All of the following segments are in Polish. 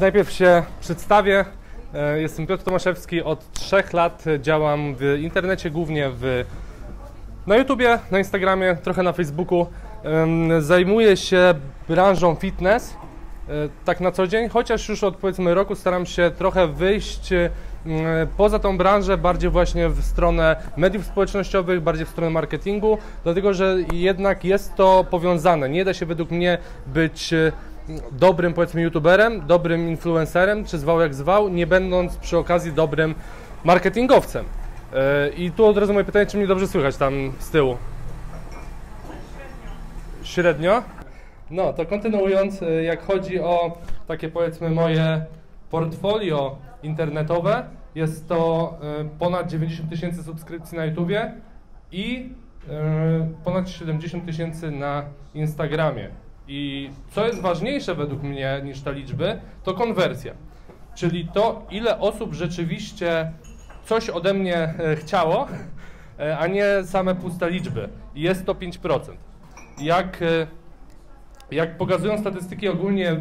Najpierw się przedstawię. E, Jestem Piotr Tomaszewski. Od trzech lat działam w internecie, głównie w, na YouTubie, na Instagramie, trochę na Facebooku. Zajmuję się branżą fitness e, tak na co dzień, chociaż już od powiedzmy roku staram się trochę wyjść e, poza tą branżę, bardziej właśnie w stronę mediów społecznościowych, bardziej w stronę marketingu, dlatego że jednak jest to powiązane. Nie da się według mnie być dobrym powiedzmy youtuberem, dobrym influencerem, czy zwał jak zwał, nie będąc przy okazji dobrym marketingowcem. E, I tu od razu moje pytanie, czy mnie dobrze słychać tam z tyłu? Średnio? No, to kontynuując, e, jak chodzi o takie powiedzmy moje portfolio internetowe, jest to e, ponad 90 tysięcy subskrypcji na YouTubie i ponad 70 tysięcy na Instagramie. I co jest ważniejsze według mnie niż te liczby, to konwersja. Czyli to, ile osób rzeczywiście coś ode mnie e, chciało, e, a nie same puste liczby. Jest to 5%. Jak, e, jak pokazują statystyki ogólnie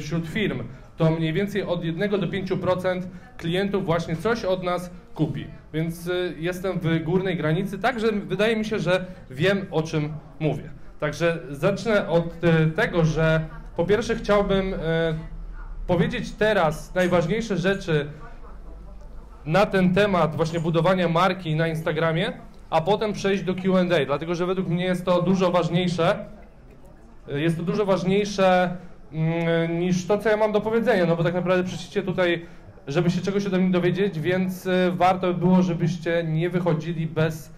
wśród firm, to mniej więcej od 1 do 5% klientów właśnie coś od nas kupi. Więc jestem w górnej granicy, także wydaje mi się, że wiem o czym mówię. Także zacznę od y, tego, że po pierwsze chciałbym y, powiedzieć teraz najważniejsze rzeczy na ten temat właśnie budowania marki na Instagramie, a potem przejść do Q&A, dlatego że według mnie jest to dużo ważniejsze. Jest to dużo ważniejsze mm, niż to, co ja mam do powiedzenia, no bo tak naprawdę przyszliście tutaj, żeby się czegoś ode mnie dowiedzieć, więc warto by było, żebyście nie wychodzili bez,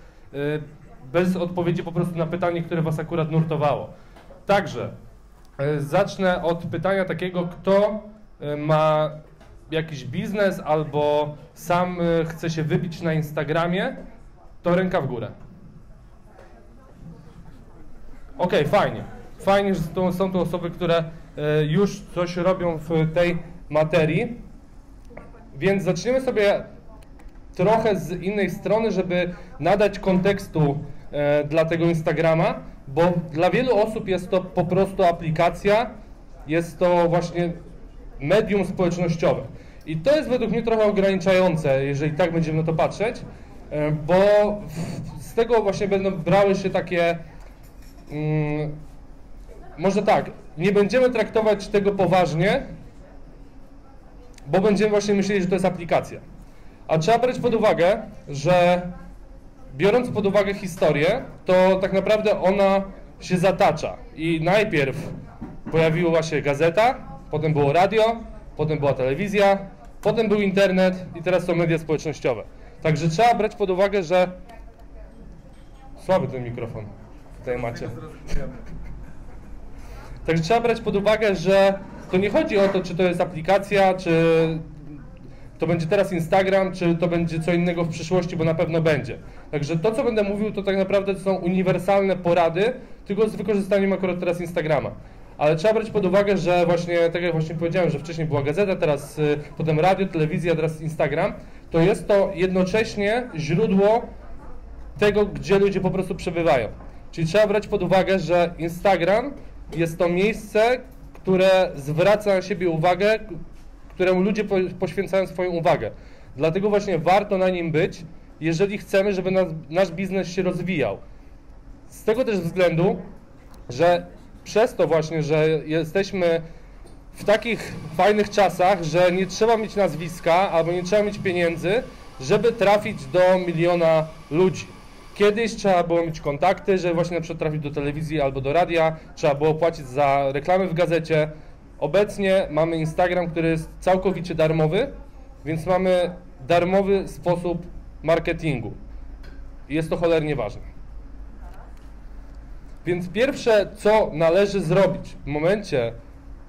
bez odpowiedzi po prostu na pytanie, które was akurat nurtowało. Także y, zacznę od pytania takiego, kto y, ma jakiś biznes albo sam y, chce się wybić na Instagramie, to ręka w górę. Okej, fajnie. Fajnie, że to, są to osoby, które e, już coś robią w tej materii. Więc zaczniemy sobie trochę z innej strony, żeby nadać kontekstu e, dla tego Instagrama, bo dla wielu osób jest to po prostu aplikacja, jest to właśnie medium społecznościowe. I to jest według mnie trochę ograniczające, jeżeli tak będziemy na to patrzeć, e, bo z tego właśnie będą brały się takie Mm, może tak, nie będziemy traktować tego poważnie, bo będziemy właśnie myśleli, że to jest aplikacja. A trzeba brać pod uwagę, że biorąc pod uwagę historię, to tak naprawdę ona się zatacza. I najpierw pojawiła się gazeta, potem było radio, potem była telewizja, potem był internet i teraz są media społecznościowe. Także trzeba brać pod uwagę, że słaby ten mikrofon tutaj macie. Także trzeba brać pod uwagę, że to nie chodzi o to, czy to jest aplikacja, czy to będzie teraz Instagram, czy to będzie co innego w przyszłości, bo na pewno będzie. Także to, co będę mówił, to tak naprawdę są uniwersalne porady, tylko z wykorzystaniem akurat teraz Instagrama. Ale trzeba brać pod uwagę, że właśnie, tak jak właśnie powiedziałem, że wcześniej była gazeta, teraz y, potem radio, telewizja, teraz Instagram, to jest to jednocześnie źródło tego, gdzie ludzie po prostu przebywają. Czyli trzeba brać pod uwagę, że Instagram jest to miejsce, które zwraca na siebie uwagę, któremu ludzie po, poświęcają swoją uwagę. Dlatego właśnie warto na nim być, jeżeli chcemy, żeby nas, nasz biznes się rozwijał. Z tego też względu, że przez to właśnie, że jesteśmy w takich fajnych czasach, że nie trzeba mieć nazwiska albo nie trzeba mieć pieniędzy, żeby trafić do miliona ludzi. Kiedyś trzeba było mieć kontakty, żeby właśnie na przykład trafić do telewizji albo do radia, trzeba było płacić za reklamy w gazecie. Obecnie mamy Instagram, który jest całkowicie darmowy, więc mamy darmowy sposób marketingu. Jest to cholernie ważne. Więc pierwsze, co należy zrobić w momencie,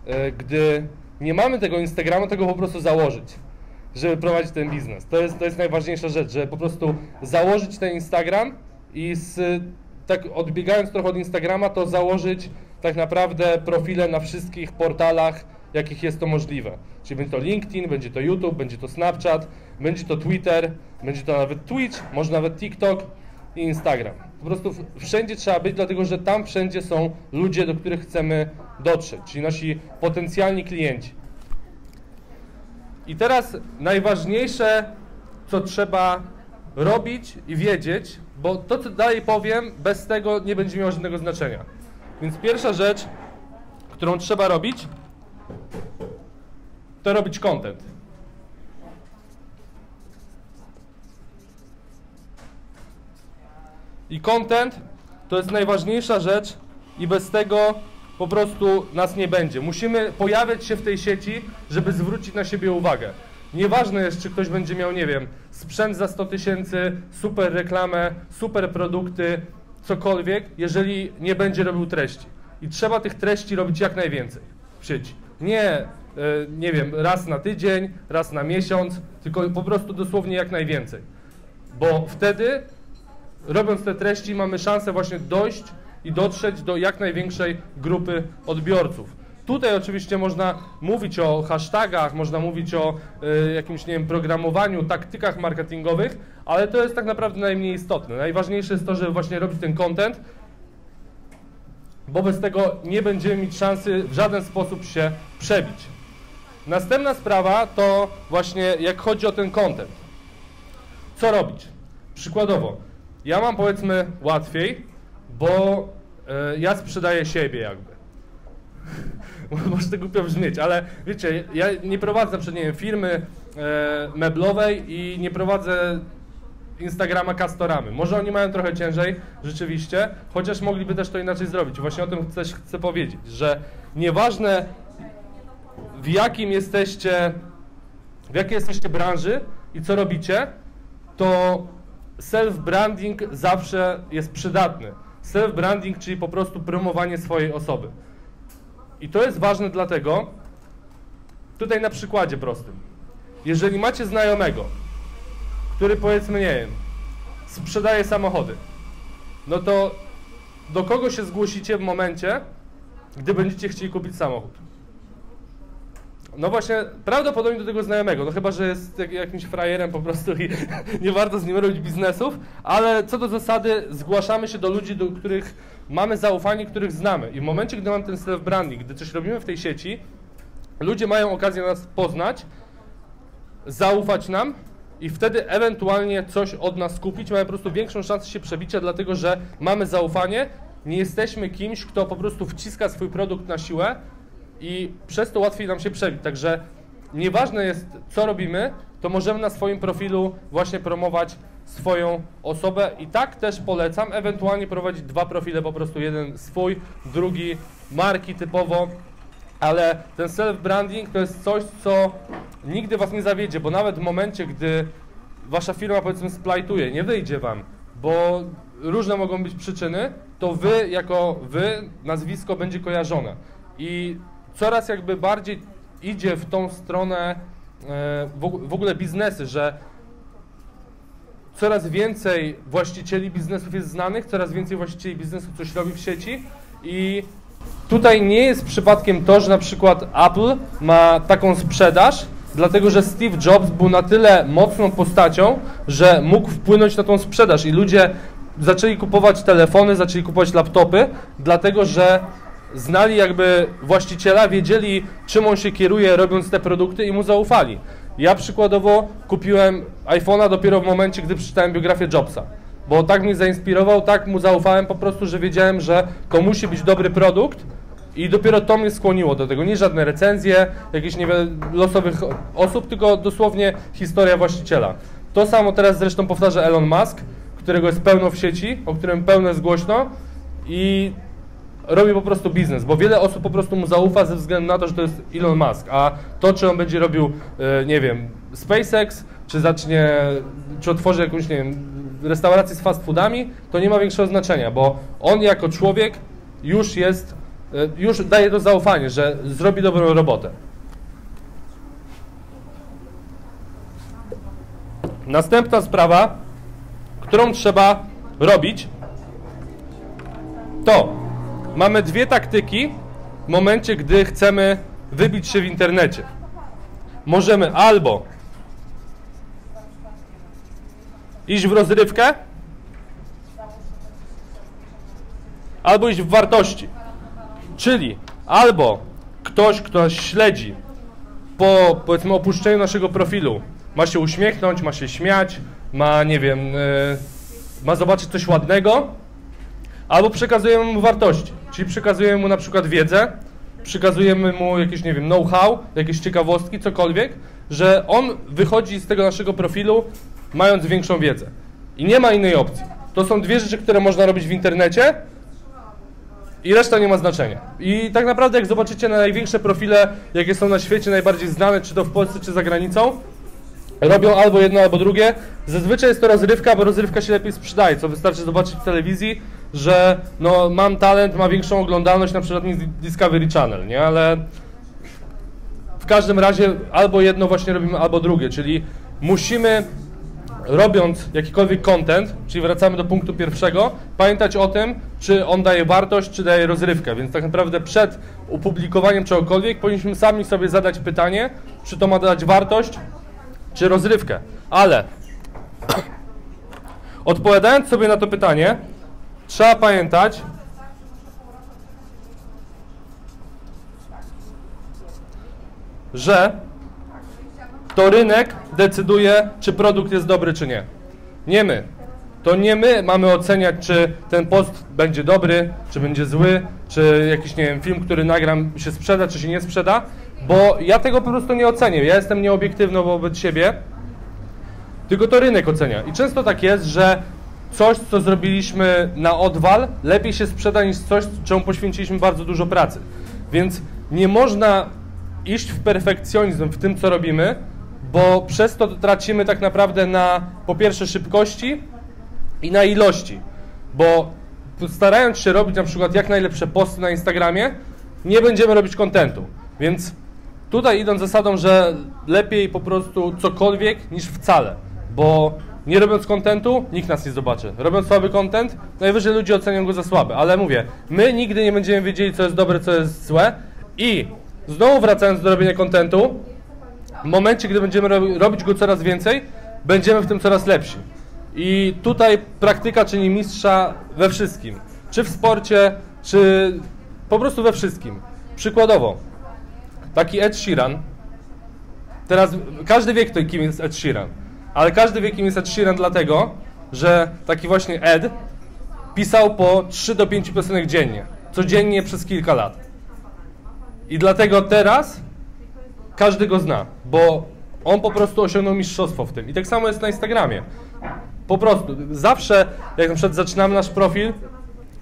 e, gdy nie mamy tego Instagrama, tego po prostu założyć, żeby prowadzić ten biznes. To jest, to jest najważniejsza rzecz, żeby po prostu założyć ten Instagram i z, tak odbiegając trochę od Instagrama, to założyć tak naprawdę profile na wszystkich portalach, jakich jest to możliwe. Czyli będzie to LinkedIn, będzie to YouTube, będzie to Snapchat, będzie to Twitter, będzie to nawet Twitch, może nawet TikTok i Instagram. Po prostu wszędzie trzeba być, dlatego że tam wszędzie są ludzie, do których chcemy dotrzeć, czyli nasi potencjalni klienci. I teraz najważniejsze, co trzeba robić i wiedzieć, bo to, co dalej powiem, bez tego nie będzie miało żadnego znaczenia. Więc pierwsza rzecz, którą trzeba robić, to robić content. I content to jest najważniejsza rzecz i bez tego po prostu nas nie będzie. Musimy pojawiać się w tej sieci, żeby zwrócić na siebie uwagę. Nieważne jest, czy ktoś będzie miał, nie wiem, sprzęt za 100 tysięcy, super reklamę, super produkty, cokolwiek, jeżeli nie będzie robił treści. I trzeba tych treści robić jak najwięcej w sieci. Nie, nie wiem, raz na tydzień, raz na miesiąc, tylko po prostu dosłownie jak najwięcej. Bo wtedy, robiąc te treści, mamy szansę właśnie dojść i dotrzeć do jak największej grupy odbiorców. Tutaj oczywiście można mówić o hashtagach, można mówić o y, jakimś, nie wiem, programowaniu, taktykach marketingowych, ale to jest tak naprawdę najmniej istotne. Najważniejsze jest to, żeby właśnie robić ten content, bo bez tego nie będziemy mieć szansy w żaden sposób się przebić. Następna sprawa to właśnie jak chodzi o ten content. Co robić? Przykładowo, ja mam powiedzmy łatwiej, bo y, ja sprzedaję siebie jakby. może to głupio brzmieć, ale wiecie, ja nie prowadzę przed, nie wiem, firmy e, meblowej i nie prowadzę Instagrama Castoramy. Może oni mają trochę ciężej, rzeczywiście, chociaż mogliby też to inaczej zrobić. Właśnie o tym też chcę powiedzieć, że nieważne w jakim jesteście, w jakiej jesteście branży i co robicie, to self-branding zawsze jest przydatny. Self-branding, czyli po prostu promowanie swojej osoby. I to jest ważne dlatego, tutaj na przykładzie prostym. Jeżeli macie znajomego, który powiedzmy, nie wiem, sprzedaje samochody, no to do kogo się zgłosicie w momencie, gdy będziecie chcieli kupić samochód? No właśnie, prawdopodobnie do tego znajomego, no chyba, że jest jak, jakimś frajerem po prostu i nie warto z nim robić biznesów, ale co do zasady zgłaszamy się do ludzi, do których mamy zaufanie, których znamy. I w momencie, gdy mamy ten self-branding, gdy coś robimy w tej sieci, ludzie mają okazję nas poznać, zaufać nam i wtedy ewentualnie coś od nas kupić. Mamy po prostu większą szansę się przebicia, dlatego że mamy zaufanie, nie jesteśmy kimś, kto po prostu wciska swój produkt na siłę i przez to łatwiej nam się przebić. Także nieważne jest, co robimy, to możemy na swoim profilu właśnie promować swoją osobę. I tak też polecam ewentualnie prowadzić dwa profile, po prostu jeden swój, drugi marki typowo, ale ten self-branding to jest coś, co nigdy Was nie zawiedzie, bo nawet w momencie, gdy Wasza firma powiedzmy splajtuje, nie wyjdzie Wam, bo różne mogą być przyczyny, to Wy jako Wy nazwisko będzie kojarzone. I coraz jakby bardziej idzie w tą stronę e, w ogóle biznesy, że coraz więcej właścicieli biznesów jest znanych, coraz więcej właścicieli biznesów coś robi w sieci i tutaj nie jest przypadkiem to, że na przykład Apple ma taką sprzedaż, dlatego że Steve Jobs był na tyle mocną postacią, że mógł wpłynąć na tą sprzedaż i ludzie zaczęli kupować telefony, zaczęli kupować laptopy, dlatego że znali jakby właściciela, wiedzieli czym on się kieruje robiąc te produkty i mu zaufali. Ja przykładowo kupiłem iPhone'a dopiero w momencie, gdy przeczytałem biografię Jobsa. Bo tak mnie zainspirował, tak mu zaufałem po prostu, że wiedziałem, że to musi być dobry produkt i dopiero to mnie skłoniło do tego. Nie żadne recenzje jakichś losowych osób, tylko dosłownie historia właściciela. To samo teraz zresztą powtarza Elon Musk, którego jest pełno w sieci, o którym pełno jest głośno i robi po prostu biznes, bo wiele osób po prostu mu zaufa ze względu na to, że to jest Elon Musk, a to, czy on będzie robił, e, nie wiem, SpaceX, czy zacznie, czy otworzy jakąś, nie wiem, restaurację z fast foodami, to nie ma większego znaczenia, bo on jako człowiek już jest, e, już daje to zaufanie, że zrobi dobrą robotę. Następna sprawa, którą trzeba robić, to mamy dwie taktyki w momencie, gdy chcemy wybić się w internecie. Możemy albo iść w rozrywkę, albo iść w wartości. Czyli albo ktoś, kto śledzi po powiedzmy opuszczeniu naszego profilu ma się uśmiechnąć, ma się śmiać, ma nie wiem, yy, ma zobaczyć coś ładnego, albo przekazujemy mu wartości, czyli przekazujemy mu na przykład wiedzę, przekazujemy mu jakieś, nie wiem, know-how, jakieś ciekawostki, cokolwiek, że on wychodzi z tego naszego profilu mając większą wiedzę. I nie ma innej opcji. To są dwie rzeczy, które można robić w internecie i reszta nie ma znaczenia. I tak naprawdę jak zobaczycie na największe profile, jakie są na świecie, najbardziej znane, czy to w Polsce, czy za granicą, robią albo jedno, albo drugie. Zazwyczaj jest to rozrywka, bo rozrywka się lepiej sprzedaje, co wystarczy zobaczyć w telewizji, że no, mam talent, ma większą oglądalność na przykład niż Discovery Channel, nie? Ale w każdym razie albo jedno właśnie robimy, albo drugie, czyli musimy robiąc jakikolwiek content, czyli wracamy do punktu pierwszego, pamiętać o tym, czy on daje wartość, czy daje rozrywkę. Więc tak naprawdę przed opublikowaniem czegokolwiek powinniśmy sami sobie zadać pytanie, czy to ma dać wartość, czy rozrywkę. Ale odpowiadając sobie na to pytanie, trzeba pamiętać, że to rynek decyduje, czy produkt jest dobry, czy nie. Nie my. To nie my mamy oceniać, czy ten post będzie dobry, czy będzie zły, czy jakiś, nie wiem, film, który nagram się sprzeda, czy się nie sprzeda, bo ja tego po prostu nie ocenię. Ja jestem nieobiektywny wobec siebie, tylko to rynek ocenia. I często tak jest, że coś, co zrobiliśmy na odwal, lepiej się sprzeda niż coś, czemu poświęciliśmy bardzo dużo pracy. Więc nie można iść w perfekcjonizm w tym, co robimy, bo przez to tracimy tak naprawdę na po pierwsze szybkości i na ilości, bo starając się robić na przykład jak najlepsze posty na Instagramie, nie będziemy robić kontentu, więc tutaj idąc zasadą, że lepiej po prostu cokolwiek niż wcale, bo nie robiąc kontentu, nikt nas nie zobaczy. Robiąc słaby kontent, najwyżej ludzie ocenią go za słaby, ale mówię, my nigdy nie będziemy wiedzieli, co jest dobre, co jest złe i znowu wracając do robienia kontentu, w momencie, gdy będziemy robić go coraz więcej, będziemy w tym coraz lepsi. I tutaj praktyka czyni mistrza we wszystkim. Czy w sporcie, czy po prostu we wszystkim. Przykładowo, taki Ed Sheeran, teraz każdy wie, kto, kim jest Ed Sheeran, ale każdy wie, kim jest Ed Sheeran dlatego, że taki właśnie Ed pisał po 3 do 5 piosenek dziennie, codziennie przez kilka lat. I dlatego teraz każdy go zna, bo on po prostu osiągnął mistrzostwo w tym. I tak samo jest na Instagramie. Po prostu, zawsze jak na przykład zaczynamy nasz profil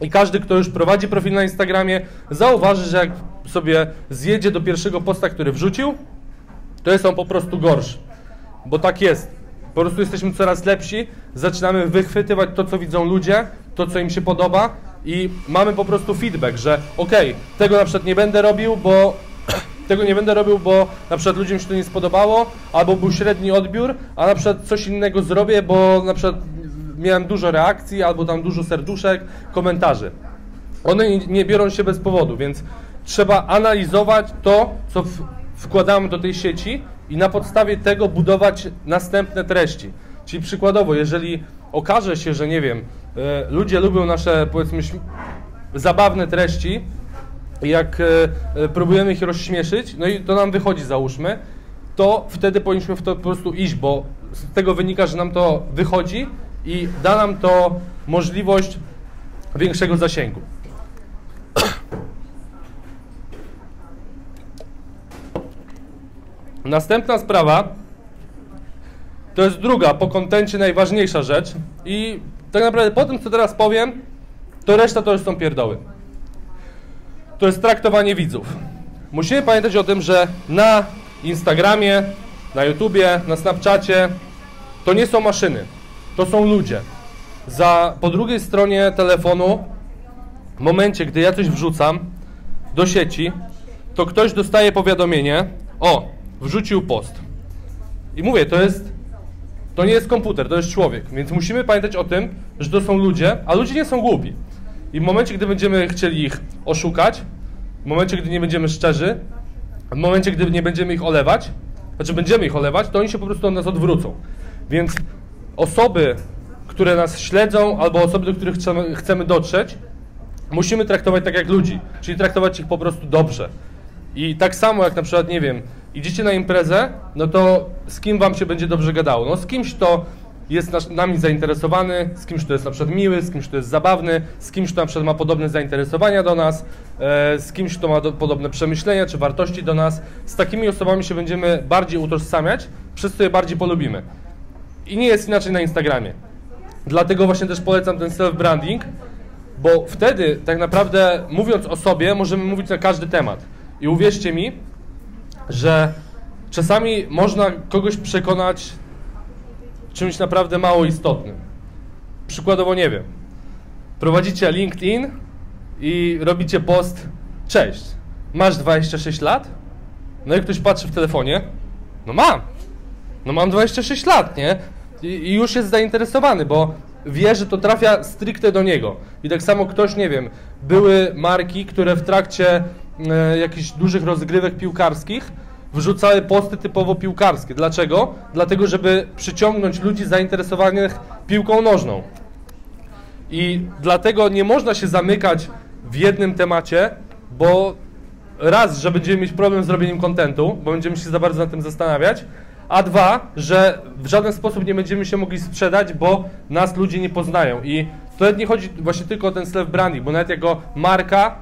i każdy, kto już prowadzi profil na Instagramie, zauważy, że jak sobie zjedzie do pierwszego posta, który wrzucił, to jest on po prostu gorszy. Bo tak jest. Po prostu jesteśmy coraz lepsi, zaczynamy wychwytywać to, co widzą ludzie, to, co im się podoba i mamy po prostu feedback, że okej, okay, tego na przykład nie będę robił, bo tego nie będę robił, bo na przykład ludziom się to nie spodobało, albo był średni odbiór, a na przykład coś innego zrobię, bo na przykład miałem dużo reakcji, albo tam dużo serduszek, komentarzy. One nie, biorą się bez powodu, więc trzeba analizować to, co wkładamy do tej sieci i na podstawie tego budować następne treści. Czyli przykładowo, jeżeli okaże się, że nie wiem, y, ludzie lubią nasze powiedzmy zabawne treści, jak e, e, próbujemy ich rozśmieszyć, no i to nam wychodzi, załóżmy, to wtedy powinniśmy w to po prostu iść, bo z tego wynika, że nam to wychodzi i da nam to możliwość większego zasięgu. Następna sprawa to jest druga po kontencie najważniejsza rzecz i tak naprawdę po tym, co teraz powiem, to reszta to już są pierdoły to jest traktowanie widzów. Musimy pamiętać o tym, że na Instagramie, na YouTubie, na Snapchacie to nie są maszyny, to są ludzie. Za, po drugiej stronie telefonu, w momencie, gdy ja coś wrzucam do sieci, to ktoś dostaje powiadomienie, o, wrzucił post. I mówię, to jest, to nie jest komputer, to jest człowiek, więc musimy pamiętać o tym, że to są ludzie, a ludzie nie są głupi. I w momencie, gdy będziemy chcieli ich oszukać, w momencie, gdy nie będziemy szczerzy, w momencie, gdy nie będziemy ich olewać, znaczy będziemy ich olewać, to oni się po prostu od nas odwrócą. Więc osoby, które nas śledzą, albo osoby, do których chcemy, chcemy dotrzeć, musimy traktować tak jak ludzi, czyli traktować ich po prostu dobrze. I tak samo jak na przykład, nie wiem, idziecie na imprezę, no to z kim wam się będzie dobrze gadało? No z kimś, kto jest nas, nami zainteresowany, z kimś, kto jest na przykład miły, z kimś, kto jest zabawny, z kimś, kto na przykład ma podobne zainteresowania do nas, e, z kimś, kto ma do, podobne przemyślenia czy wartości do nas. Z takimi osobami się będziemy bardziej utożsamiać, przez co je bardziej polubimy. I nie jest inaczej na Instagramie. Dlatego właśnie też polecam ten self-branding, bo wtedy tak naprawdę mówiąc o sobie możemy mówić na każdy temat. I uwierzcie mi, że czasami można kogoś przekonać czymś naprawdę mało istotnym. Przykładowo nie wiem. Prowadzicie LinkedIn i robicie post Cześć, masz 26 lat? No i ktoś patrzy w telefonie. No mam. No mam 26 lat, nie? I, już jest zainteresowany, bo wie, że to trafia stricte do niego. I tak samo ktoś, nie wiem, były marki, które w trakcie e, jakichś dużych rozgrywek piłkarskich wrzucały posty typowo piłkarskie. Dlaczego? Dlatego, żeby przyciągnąć ludzi zainteresowanych piłką nożną. I dlatego nie można się zamykać w jednym temacie, bo raz, że będziemy mieć problem z robieniem kontentu, bo będziemy się za bardzo nad tym zastanawiać, a dwa, że w żaden sposób nie będziemy się mogli sprzedać, bo nas ludzie nie poznają. I to nie chodzi właśnie tylko o ten self branding, bo nawet jako marka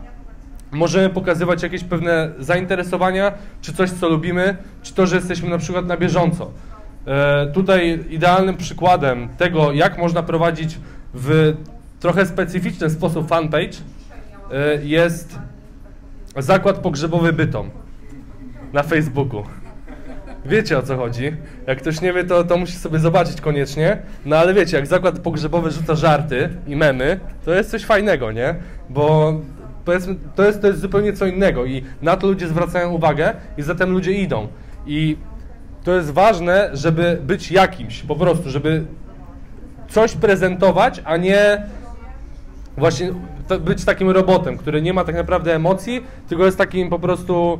możemy pokazywać jakieś pewne zainteresowania, czy coś, co lubimy, czy to, że jesteśmy na przykład na bieżąco. E, tutaj idealnym przykładem tego, jak można prowadzić w trochę specyficzny sposób fanpage, e, jest zakład pogrzebowy Bytom na Facebooku. Wiecie o co chodzi. Jak ktoś nie wie, to, to musi sobie zobaczyć koniecznie. No ale wiecie, jak zakład pogrzebowy rzuca żarty i memy, to jest coś fajnego, nie? Bo powiedzmy, to jest, to jest zupełnie co innego i na to ludzie zwracają uwagę i zatem ludzie idą. I to jest ważne, żeby być jakimś, po prostu, żeby coś prezentować, a nie właśnie być takim robotem, który nie ma tak naprawdę emocji, tylko jest takim po prostu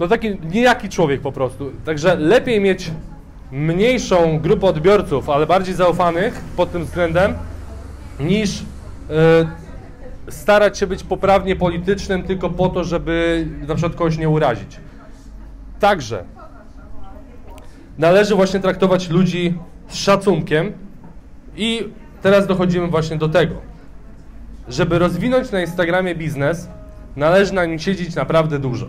no taki niejaki człowiek po prostu. Także lepiej mieć mniejszą grupę odbiorców, ale bardziej zaufanych pod tym względem, niż yy, starać się być poprawnie politycznym tylko po to, żeby na przykład kogoś nie urazić. Także należy właśnie traktować ludzi z szacunkiem i teraz dochodzimy właśnie do tego. Żeby rozwinąć na Instagramie biznes, należy na nim siedzieć naprawdę dużo.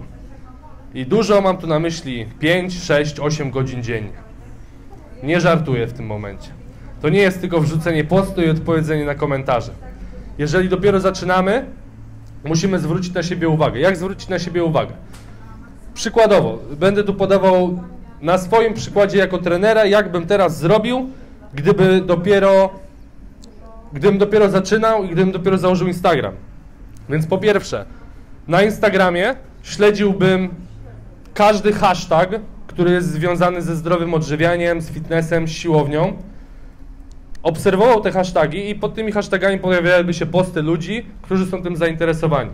I dużo mam tu na myśli 5, 6, 8 godzin dziennie. Nie żartuję w tym momencie. To nie jest tylko wrzucenie postu i odpowiedzenie na komentarze. Jeżeli dopiero zaczynamy, musimy zwrócić na siebie uwagę. Jak zwrócić na siebie uwagę? Przykładowo, będę tu podawał na swoim przykładzie jako trenera, jak bym teraz zrobił, gdyby dopiero, gdybym dopiero zaczynał i gdybym dopiero założył Instagram. Więc po pierwsze, na Instagramie śledziłbym każdy hashtag, który jest związany ze zdrowym odżywianiem, z fitnessem, z siłownią, obserwował te hasztagi i pod tymi hashtagami pojawiałyby się posty ludzi, którzy są tym zainteresowani.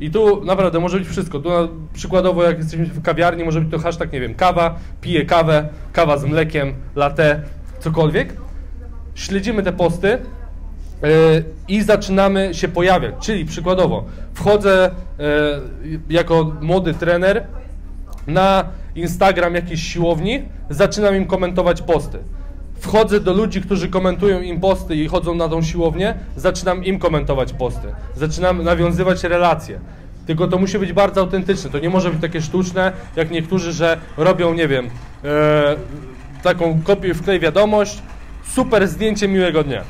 I tu naprawdę może być wszystko. Tu przykładowo jak jesteśmy w kawiarni, może być to hashtag, nie wiem, kawa, piję kawę, kawa z mlekiem, latte, cokolwiek. Śledzimy te posty yy, i zaczynamy się pojawiać. Czyli przykładowo wchodzę yy, jako młody trener na Instagram jakiejś siłowni, zaczynam im komentować posty. Wchodzę do ludzi, którzy komentują im posty i chodzą na tą siłownię, zaczynam im komentować posty. Zaczynam nawiązywać relacje. Tylko to musi być bardzo autentyczne. To nie może być takie sztuczne, jak niektórzy, że robią, nie wiem, e, taką kopię wklej wiadomość, super zdjęcie miłego dnia.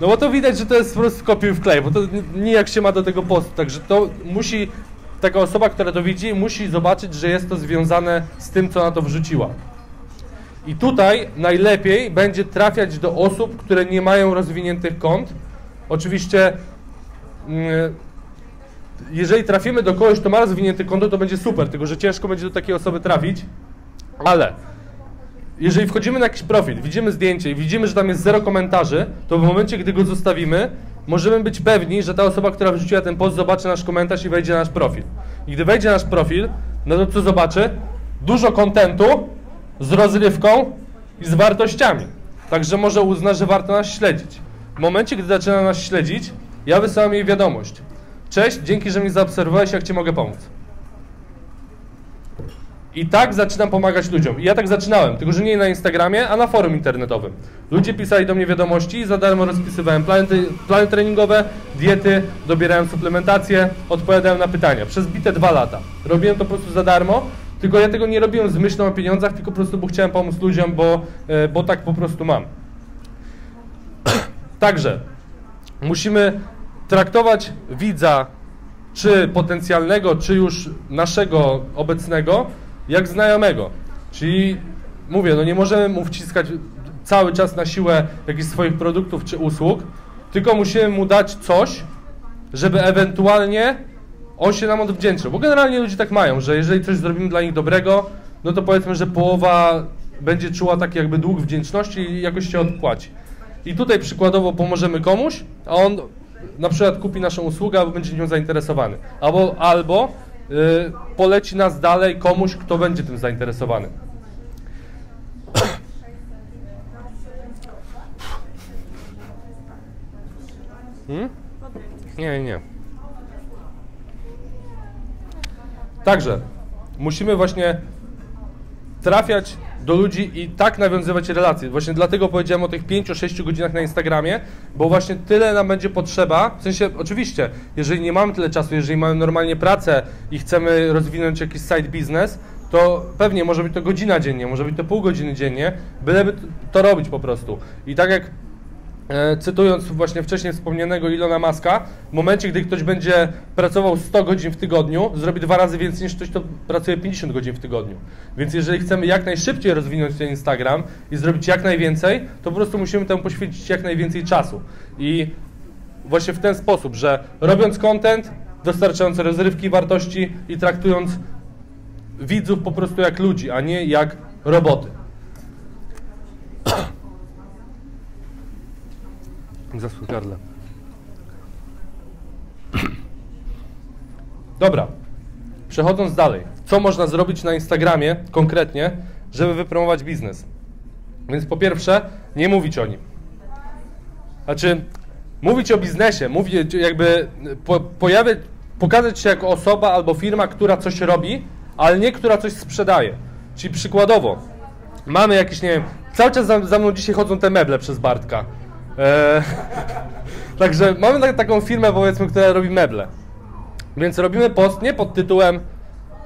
No bo to widać, że to jest po prostu kopiuj wklej, bo to nijak się ma do tego postu. Także to musi taka osoba, która to widzi, musi zobaczyć, że jest to związane z tym, co na to wrzuciła. I tutaj najlepiej będzie trafiać do osób, które nie mają rozwiniętych kont. Oczywiście, mm, jeżeli trafimy do kogoś, kto ma rozwinięte konto, to będzie super, tylko że ciężko będzie do takiej osoby trafić, ale jeżeli wchodzimy na jakiś profil, widzimy zdjęcie i widzimy, że tam jest zero komentarzy, to w momencie, gdy go zostawimy, możemy być pewni, że ta osoba, która wrzuciła ten post, zobaczy nasz komentarz i wejdzie na nasz profil. I gdy wejdzie na nasz profil, no to co zobaczy? Dużo kontentu z rozrywką i z wartościami. Także może uzna, że warto nas śledzić. W momencie, gdy zaczyna nas śledzić, ja wysyłam jej wiadomość. Cześć, dzięki, że mnie zaobserwowałeś, jak Ci mogę pomóc. I tak zaczynam pomagać ludziom. I ja tak zaczynałem, tylko że nie na Instagramie, a na forum internetowym. Ludzie pisali do mnie wiadomości za darmo rozpisywałem plany, plany treningowe, diety, dobierałem suplementację, odpowiadałem na pytania. Przez bite dwa lata. Robiłem to po prostu za darmo, tylko ja tego nie robiłem z myślą o pieniądzach, tylko po prostu bo chciałem pomóc ludziom, bo, e, bo tak po prostu mam. Także musimy traktować widza, czy potencjalnego, czy już naszego obecnego, jak znajomego. Czyli mówię, no nie możemy mu wciskać cały czas na siłę jakichś swoich produktów czy usług, tylko musimy mu dać coś, żeby ewentualnie on się nam odwdzięczył. Bo generalnie ludzie tak mają, że jeżeli coś zrobimy dla nich dobrego, no to powiedzmy, że połowa będzie czuła taki jakby dług wdzięczności i jakoś się odpłaci. I tutaj przykładowo pomożemy komuś, a on na przykład kupi naszą usługę albo będzie nią zainteresowany. Albo, albo poleci nas dalej komuś, kto będzie tym zainteresowany. Hmm? Nie, nie. Także musimy właśnie trafiać do ludzi i tak nawiązywać relacje. Właśnie dlatego powiedziałem o tych 5-6 godzinach na Instagramie, bo właśnie tyle nam będzie potrzeba. W sensie, oczywiście, jeżeli nie mamy tyle czasu, jeżeli mamy normalnie pracę i chcemy rozwinąć jakiś side business, to pewnie może być to godzina dziennie, może być to pół godziny dziennie, byleby to robić po prostu. I tak jak cytując właśnie wcześniej wspomnianego Ilona Maska, w momencie, gdy ktoś będzie pracował 100 godzin w tygodniu, zrobi dwa razy więcej niż ktoś, kto pracuje 50 godzin w tygodniu. Więc jeżeli chcemy jak najszybciej rozwinąć ten Instagram i zrobić jak najwięcej, to po prostu musimy temu poświęcić jak najwięcej czasu. I właśnie w ten sposób, że robiąc content, dostarczając rozrywki, wartości i traktując widzów po prostu jak ludzi, a nie jak roboty. Zaschły gardle. Dobra. Przechodząc dalej. Co można zrobić na Instagramie konkretnie, żeby wypromować biznes? Więc po pierwsze, nie mówić o nim. Znaczy, mówić o biznesie, mówić jakby po, pojawiać, pokazać się jako osoba albo firma, która coś robi, ale nie która coś sprzedaje. Czyli przykładowo, mamy jakieś, nie wiem, cały czas za, za mną dzisiaj chodzą te meble przez Bartka. E, także mamy tak, taką firmę, powiedzmy, która robi meble. Więc robimy post nie pod tytułem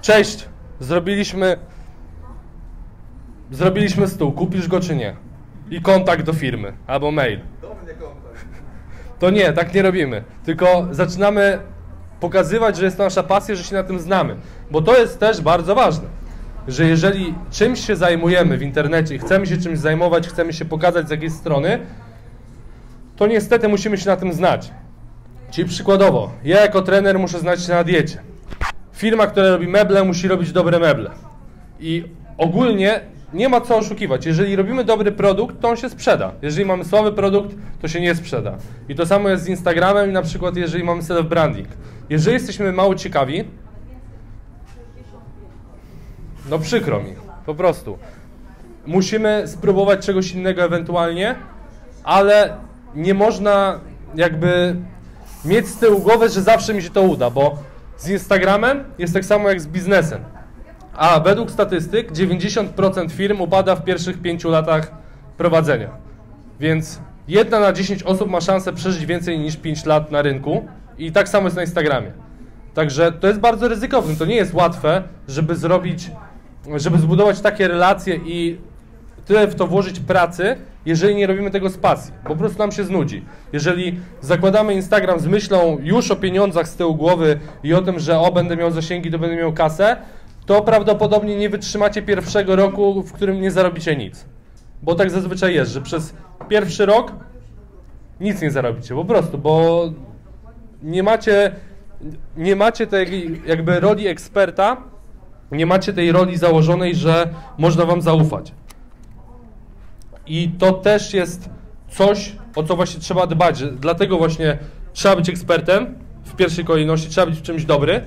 Cześć, zrobiliśmy zrobiliśmy stół, kupisz go czy nie? I kontakt do firmy, albo mail. To nie, tak nie robimy. Tylko zaczynamy pokazywać, że jest to nasza pasja, że się na tym znamy. Bo to jest też bardzo ważne, że jeżeli czymś się zajmujemy w internecie i chcemy się czymś zajmować, chcemy się pokazać z jakiejś strony, to niestety musimy się na tym znać. Czyli przykładowo, ja jako trener muszę znać się na diecie. Firma, która robi meble, musi robić dobre meble. I ogólnie nie ma co oszukiwać. Jeżeli robimy dobry produkt, to on się sprzeda. Jeżeli mamy słaby produkt, to się nie sprzeda. I to samo jest z Instagramem i na przykład jeżeli mamy self-branding. Jeżeli jesteśmy mało ciekawi, no przykro mi, po prostu. Musimy spróbować czegoś innego ewentualnie, ale nie można jakby mieć z tyłu głowy, że zawsze mi się to uda, bo z Instagramem jest tak samo jak z biznesem. A według statystyk 90% firm upada w pierwszych 5 latach prowadzenia. Więc jedna na 10 osób ma szansę przeżyć więcej niż 5 lat na rynku i tak samo jest na Instagramie. Także to jest bardzo ryzykowne, to nie jest łatwe, żeby zrobić, żeby zbudować takie relacje i tyle w to włożyć pracy, jeżeli nie robimy tego z pasji, po prostu nam się znudzi. Jeżeli zakładamy Instagram z myślą już o pieniądzach z tyłu głowy i o tym, że o, będę miał zasięgi, to będę miał kasę, to prawdopodobnie nie wytrzymacie pierwszego roku, w którym nie zarobicie nic. Bo tak zazwyczaj jest, że przez pierwszy rok nic nie zarobicie, po prostu, bo nie macie, nie macie tej jakby roli eksperta, nie macie tej roli założonej, że można wam zaufać. I to też jest coś, o co właśnie trzeba dbać. Dlatego właśnie trzeba być ekspertem w pierwszej kolejności, trzeba być w czymś dobry,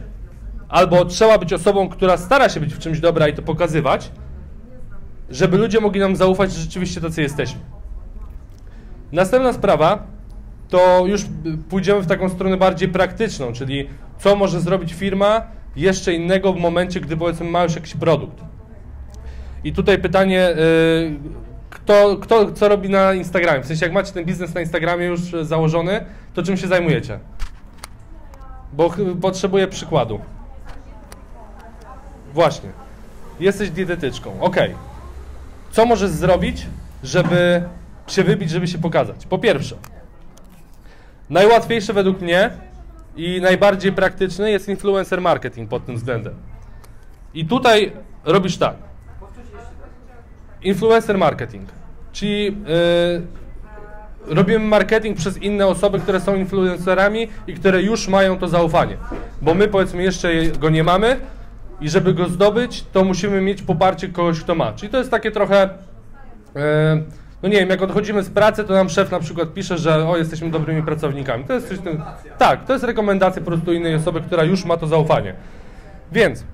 albo trzeba być osobą, która stara się być w czymś dobra i to pokazywać, żeby ludzie mogli nam zaufać, że rzeczywiście tacy jesteśmy. Następna sprawa to już pójdziemy w taką stronę bardziej praktyczną, czyli co może zrobić firma, jeszcze innego w momencie, gdy powiedzmy ma już jakiś produkt. I tutaj pytanie, y, kto, kto co robi na Instagramie? W sensie jak macie ten biznes na Instagramie już założony, to czym się zajmujecie? Bo potrzebuję przykładu. Właśnie. Jesteś dietetyczką. Ok. Co możesz zrobić, żeby się wybić, żeby się pokazać? Po pierwsze, najłatwiejsze według mnie i najbardziej praktyczny jest influencer marketing pod tym względem. I tutaj robisz tak. Influencer marketing, czyli yy, robimy marketing przez inne osoby, które są influencerami i które już mają to zaufanie. Bo my powiedzmy jeszcze go nie mamy i żeby go zdobyć, to musimy mieć poparcie kogoś, kto ma. Czyli to jest takie trochę yy, no nie wiem, jak odchodzimy z pracy, to nam szef na przykład pisze, że o, jesteśmy dobrymi pracownikami. To jest coś tym, Tak, to jest rekomendacja po prostu innej osoby, która już ma to zaufanie. Więc,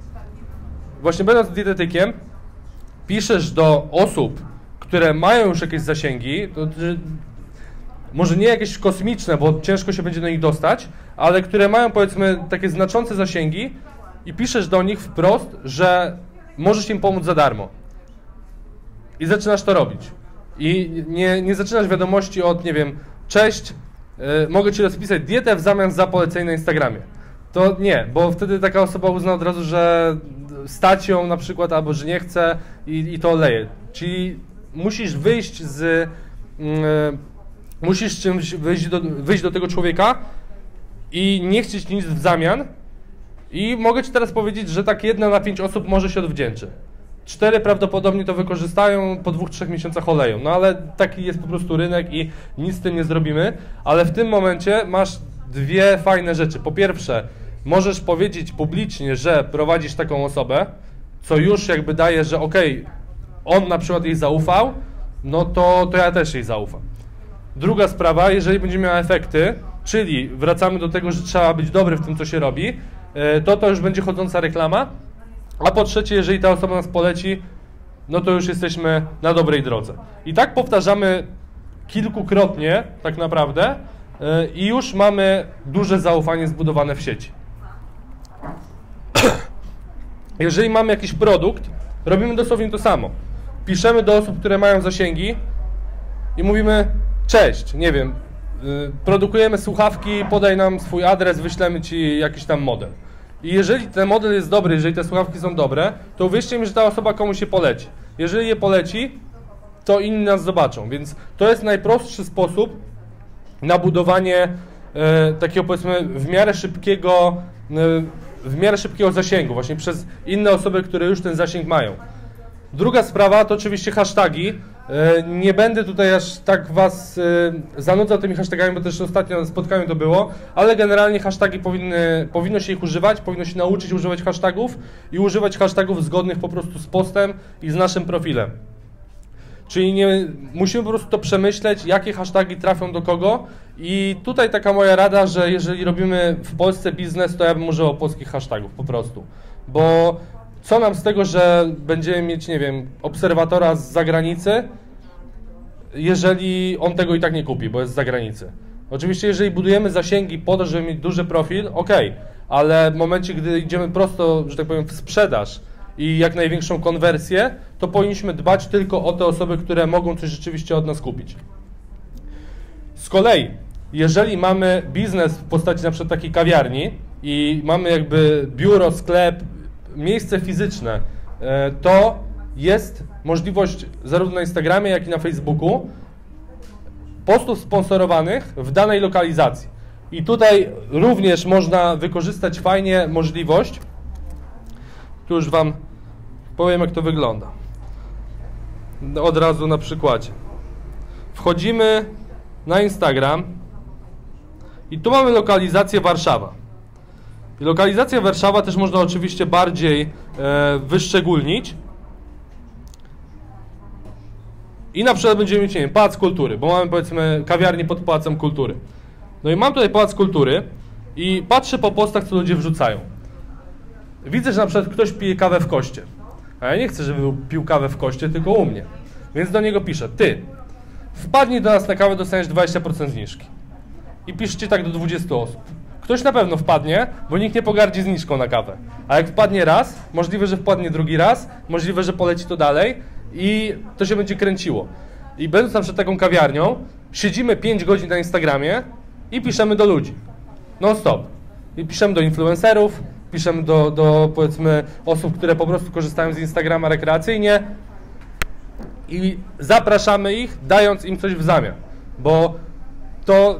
właśnie będąc dietetykiem, piszesz do osób, które mają już jakieś zasięgi, to, może nie jakieś kosmiczne, bo ciężko się będzie do nich dostać, ale które mają powiedzmy takie znaczące zasięgi i piszesz do nich wprost, że możesz im pomóc za darmo. I zaczynasz to robić. I nie, nie zaczynasz wiadomości od, nie wiem, cześć, yy, mogę ci rozpisać dietę w zamian za polecenie na Instagramie. To nie, bo wtedy taka osoba uzna od razu, że stać ją na przykład, albo że nie chce i, i to leje. Czyli musisz wyjść z... Yy, musisz czymś wyjść do, wyjść do tego człowieka i nie chcieć nic w zamian. I mogę ci teraz powiedzieć, że tak jedna na pięć osób może się odwdzięczy. Cztery prawdopodobnie to wykorzystają, po dwóch, trzech miesiącach oleją. No ale taki jest po prostu rynek i nic z tym nie zrobimy. Ale w tym momencie masz dwie fajne rzeczy. Po pierwsze, możesz powiedzieć publicznie, że prowadzisz taką osobę, co już jakby daje, że okej, okay, on na przykład jej zaufał, no to, to ja też jej zaufam. Druga sprawa, jeżeli będzie miała efekty, czyli wracamy do tego, że trzeba być dobry w tym, co się robi, e, to to już będzie chodząca reklama, a po trzecie, jeżeli ta osoba nas poleci, no to już jesteśmy na dobrej drodze. I tak powtarzamy kilkukrotnie, tak naprawdę, yy, i już mamy duże zaufanie zbudowane w sieci. Jeżeli mamy jakiś produkt, robimy dosłownie to samo. Piszemy do osób, które mają zasięgi i mówimy: Cześć, nie wiem, yy, produkujemy słuchawki, podaj nam swój adres, wyślemy ci jakiś tam model. I jeżeli ten model jest dobry, jeżeli te słuchawki są dobre, to uwierzcie mi, że ta osoba komuś się poleci. Jeżeli je poleci, to inni nas zobaczą. Więc to jest najprostszy sposób na budowanie e, takiego powiedzmy w miarę szybkiego e, w miarę szybkiego zasięgu, właśnie przez inne osoby, które już ten zasięg mają. Druga sprawa to oczywiście hashtagi. E, nie będę tutaj aż tak Was e, zanudzał tymi hashtagami, bo też ostatnio na spotkaniu to było, ale generalnie hashtagi powinny, powinno się ich używać, powinno się nauczyć używać hashtagów i używać hashtagów zgodnych po prostu z postem i z naszym profilem. Czyli nie, musimy po prostu to przemyśleć, jakie hashtagi trafią do kogo i tutaj taka moja rada, że jeżeli robimy w Polsce biznes, to ja bym używał polskich hashtagów po prostu, bo co nam z tego, że będziemy mieć, nie wiem, obserwatora z zagranicy, jeżeli on tego i tak nie kupi, bo jest z zagranicy. Oczywiście, jeżeli budujemy zasięgi po to, żeby mieć duży profil, ok, ale w momencie, gdy idziemy prosto, że tak powiem, w sprzedaż i jak największą konwersję, to powinniśmy dbać tylko o te osoby, które mogą coś rzeczywiście od nas kupić. Z kolei, jeżeli mamy biznes w postaci na przykład takiej kawiarni i mamy jakby biuro, sklep, miejsce fizyczne, e, to jest możliwość zarówno na Instagramie, jak i na Facebooku postów sponsorowanych w danej lokalizacji. I tutaj również można wykorzystać fajnie możliwość, już Wam powiem jak to wygląda. Od razu na przykładzie. Wchodzimy na Instagram i tu mamy lokalizację Warszawa. I lokalizację Warszawa też można oczywiście bardziej e, wyszczególnić. I na przykład będziemy mieć, nie wiem, Pałac Kultury, bo mamy powiedzmy kawiarnię pod Pałacem Kultury. No i mam tutaj Pałac Kultury i patrzę po postach, co ludzie wrzucają. Widzę, że na przykład ktoś pije kawę w koście. A ja nie chcę, żeby pił kawę w koście, tylko u mnie. Więc do niego piszę, ty, wpadnij do nas na kawę, dostaniesz 20% zniżki. I piszcie tak do 20 osób. ktoś na pewno wpadnie, bo nikt nie pogardzi zniżką na kawę. A jak wpadnie raz, możliwe, że wpadnie drugi raz, możliwe, że poleci to dalej i to się będzie kręciło. I będąc na przykład taką kawiarnią, siedzimy 5 godzin na Instagramie i piszemy do ludzi. Non stop. I piszemy do influencerów, piszemy do, do powiedzmy osób, które po prostu korzystają z Instagrama rekreacyjnie i zapraszamy ich, dając im coś w zamian. Bo to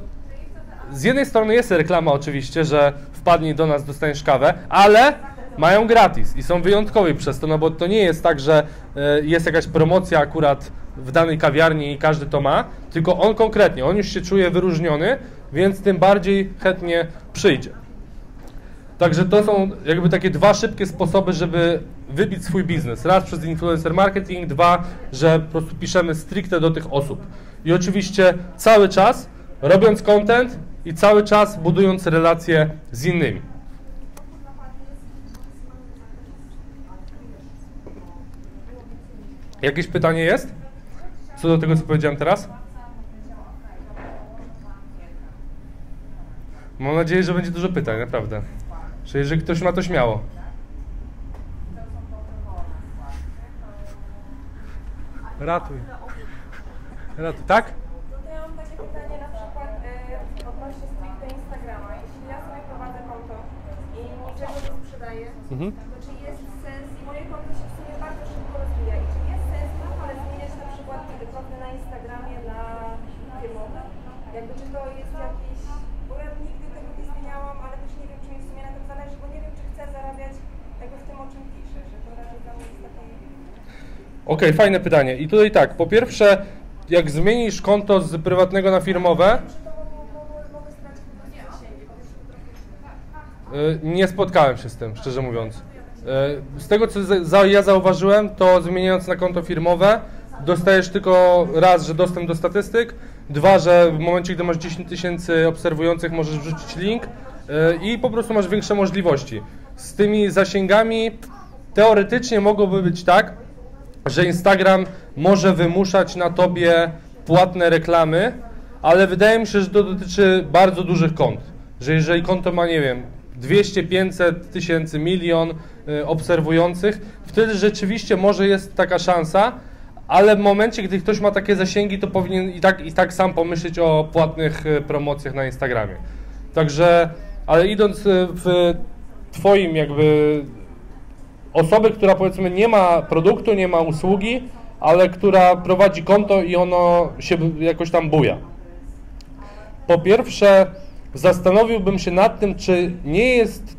z jednej strony jest reklama oczywiście, że wpadnij do nas, dostaniesz kawę, ale mają gratis i są wyjątkowi przez to, no bo to nie jest tak, że e, jest jakaś promocja akurat w danej kawiarni i każdy to ma, tylko on konkretnie, on już się czuje wyróżniony, więc tym bardziej chętnie przyjdzie. Także to są jakby takie dwa szybkie sposoby, żeby wybić swój biznes. Raz przez influencer marketing, dwa, że po prostu piszemy stricte do tych osób. I oczywiście cały czas robiąc content i cały czas budując relacje z innymi. Jakieś pytanie jest? Co do tego, co powiedziałem teraz? Mam nadzieję, że będzie dużo pytań, naprawdę. Że jeżeli ktoś ma, to śmiało. Ratuj. Ratuj. Tak? To ja mam takie pytanie na przykład odnośnie stricte Instagrama. Jeśli ja sobie prowadzę konto i niczego nie sprzedaję, Mhm. to czy jest sens, i moje konto się w sumie bardzo szybko rozwija, i czy jest sens w ogóle zmieniać na przykład na Instagramie na? Jakby czy to jest jakieś, bo ja nigdy tego nie zmieniałam, ale też nie wiem, czy mi w sumie na tym zależy, bo nie wiem, czy chcę jakby w tym, o czym piszę, że to raczej dla mnie jest takie... Okej, fajne pytanie. I tutaj tak, po pierwsze, jak zmienisz konto z prywatnego na firmowe, y, nie spotkałem się z tym, szczerze mówiąc. Y, Z tego, co za- za- ja zauważyłem, to zmieniając na konto firmowe, dostajesz tylko raz, że dostęp do statystyk, dwa, że w momencie, gdy masz 10 tysięcy obserwujących, możesz wrzucić link y, i po prostu masz większe możliwości. Z tymi zasięgami teoretycznie mogłoby być tak, że Instagram może wymuszać na tobie płatne reklamy, ale wydaje mi się, że to dotyczy bardzo dużych kont. Że jeżeli konto ma, nie wiem, 200, 500 tysięcy, milion y, obserwujących, wtedy rzeczywiście może jest taka szansa, ale w momencie, gdy ktoś ma takie zasięgi, to powinien i tak, i tak sam pomyśleć o płatnych y, promocjach na Instagramie. Także, ale idąc y, w Twoim jakby osoby, która powiedzmy nie ma produktu, nie ma usługi, ale która prowadzi konto i ono się jakoś tam buja. Po pierwsze, zastanowiłbym się nad tym, czy nie jest,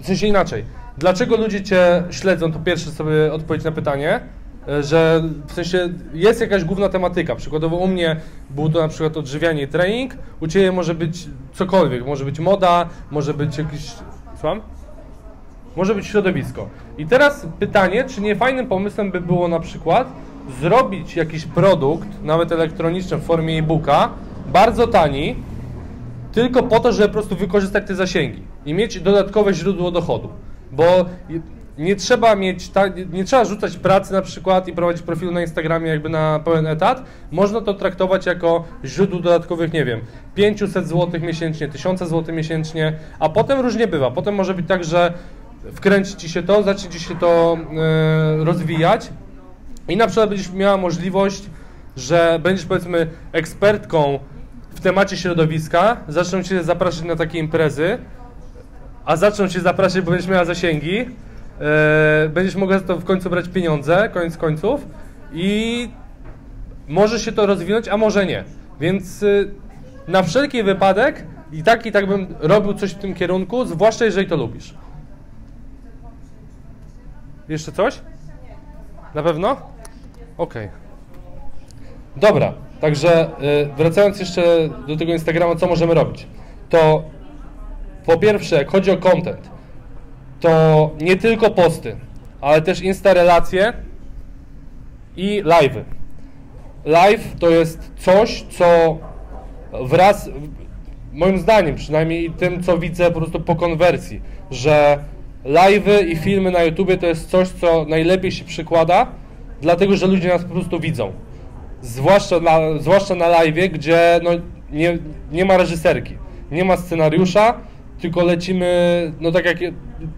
w sensie inaczej, dlaczego ludzie Cię śledzą, to pierwsze sobie odpowiedź na pytanie, e, że w sensie jest jakaś główna tematyka, przykładowo u mnie był to na przykład odżywianie i trening, u Ciebie może być cokolwiek, może być moda, może być jakiś, słucham? Może być środowisko. I teraz pytanie, czy nie fajnym pomysłem by było na przykład zrobić jakiś produkt, nawet elektroniczny w formie e-booka, bardzo tani, tylko po to, żeby po prostu wykorzystać te zasięgi i mieć dodatkowe źródło dochodu. Bo nie trzeba mieć, nie trzeba rzucać pracy na przykład i prowadzić profilu na Instagramie jakby na pełen etat. Można to traktować jako źródło dodatkowych, nie wiem, 500 zł miesięcznie, 1000 zł miesięcznie, a potem różnie bywa. Potem może być tak, że wkręci ci się to, zacznie ci się to e, rozwijać i na przykład będziesz miała możliwość, że będziesz powiedzmy ekspertką w temacie środowiska, zaczną cię zapraszać na takie imprezy, a zaczną cię zapraszać, bo będziesz miała zasięgi, będziesz mogła za to w końcu brać pieniądze, koniec końców i może się to rozwinąć, a może nie. Więc y, na wszelki wypadek i tak i tak bym robił coś w tym kierunku, zwłaszcza jeżeli to lubisz. Jeszcze coś? Na pewno? Okej. Dobra, także y, wracając jeszcze do tego Instagrama, co możemy robić? To po pierwsze, jak chodzi o content, to nie tylko posty, ale też Insta relacje i live'y. Live to jest coś, co wraz, moim zdaniem przynajmniej tym, co widzę po prostu po konwersji, że live'y i filmy na YouTubie to jest coś, co najlepiej się przykłada, dlatego, że ludzie nas po prostu widzą. Zwłaszcza na, zwłaszcza na live'ie, gdzie no, nie, nie ma reżyserki, nie ma scenariusza, tylko lecimy, no tak jak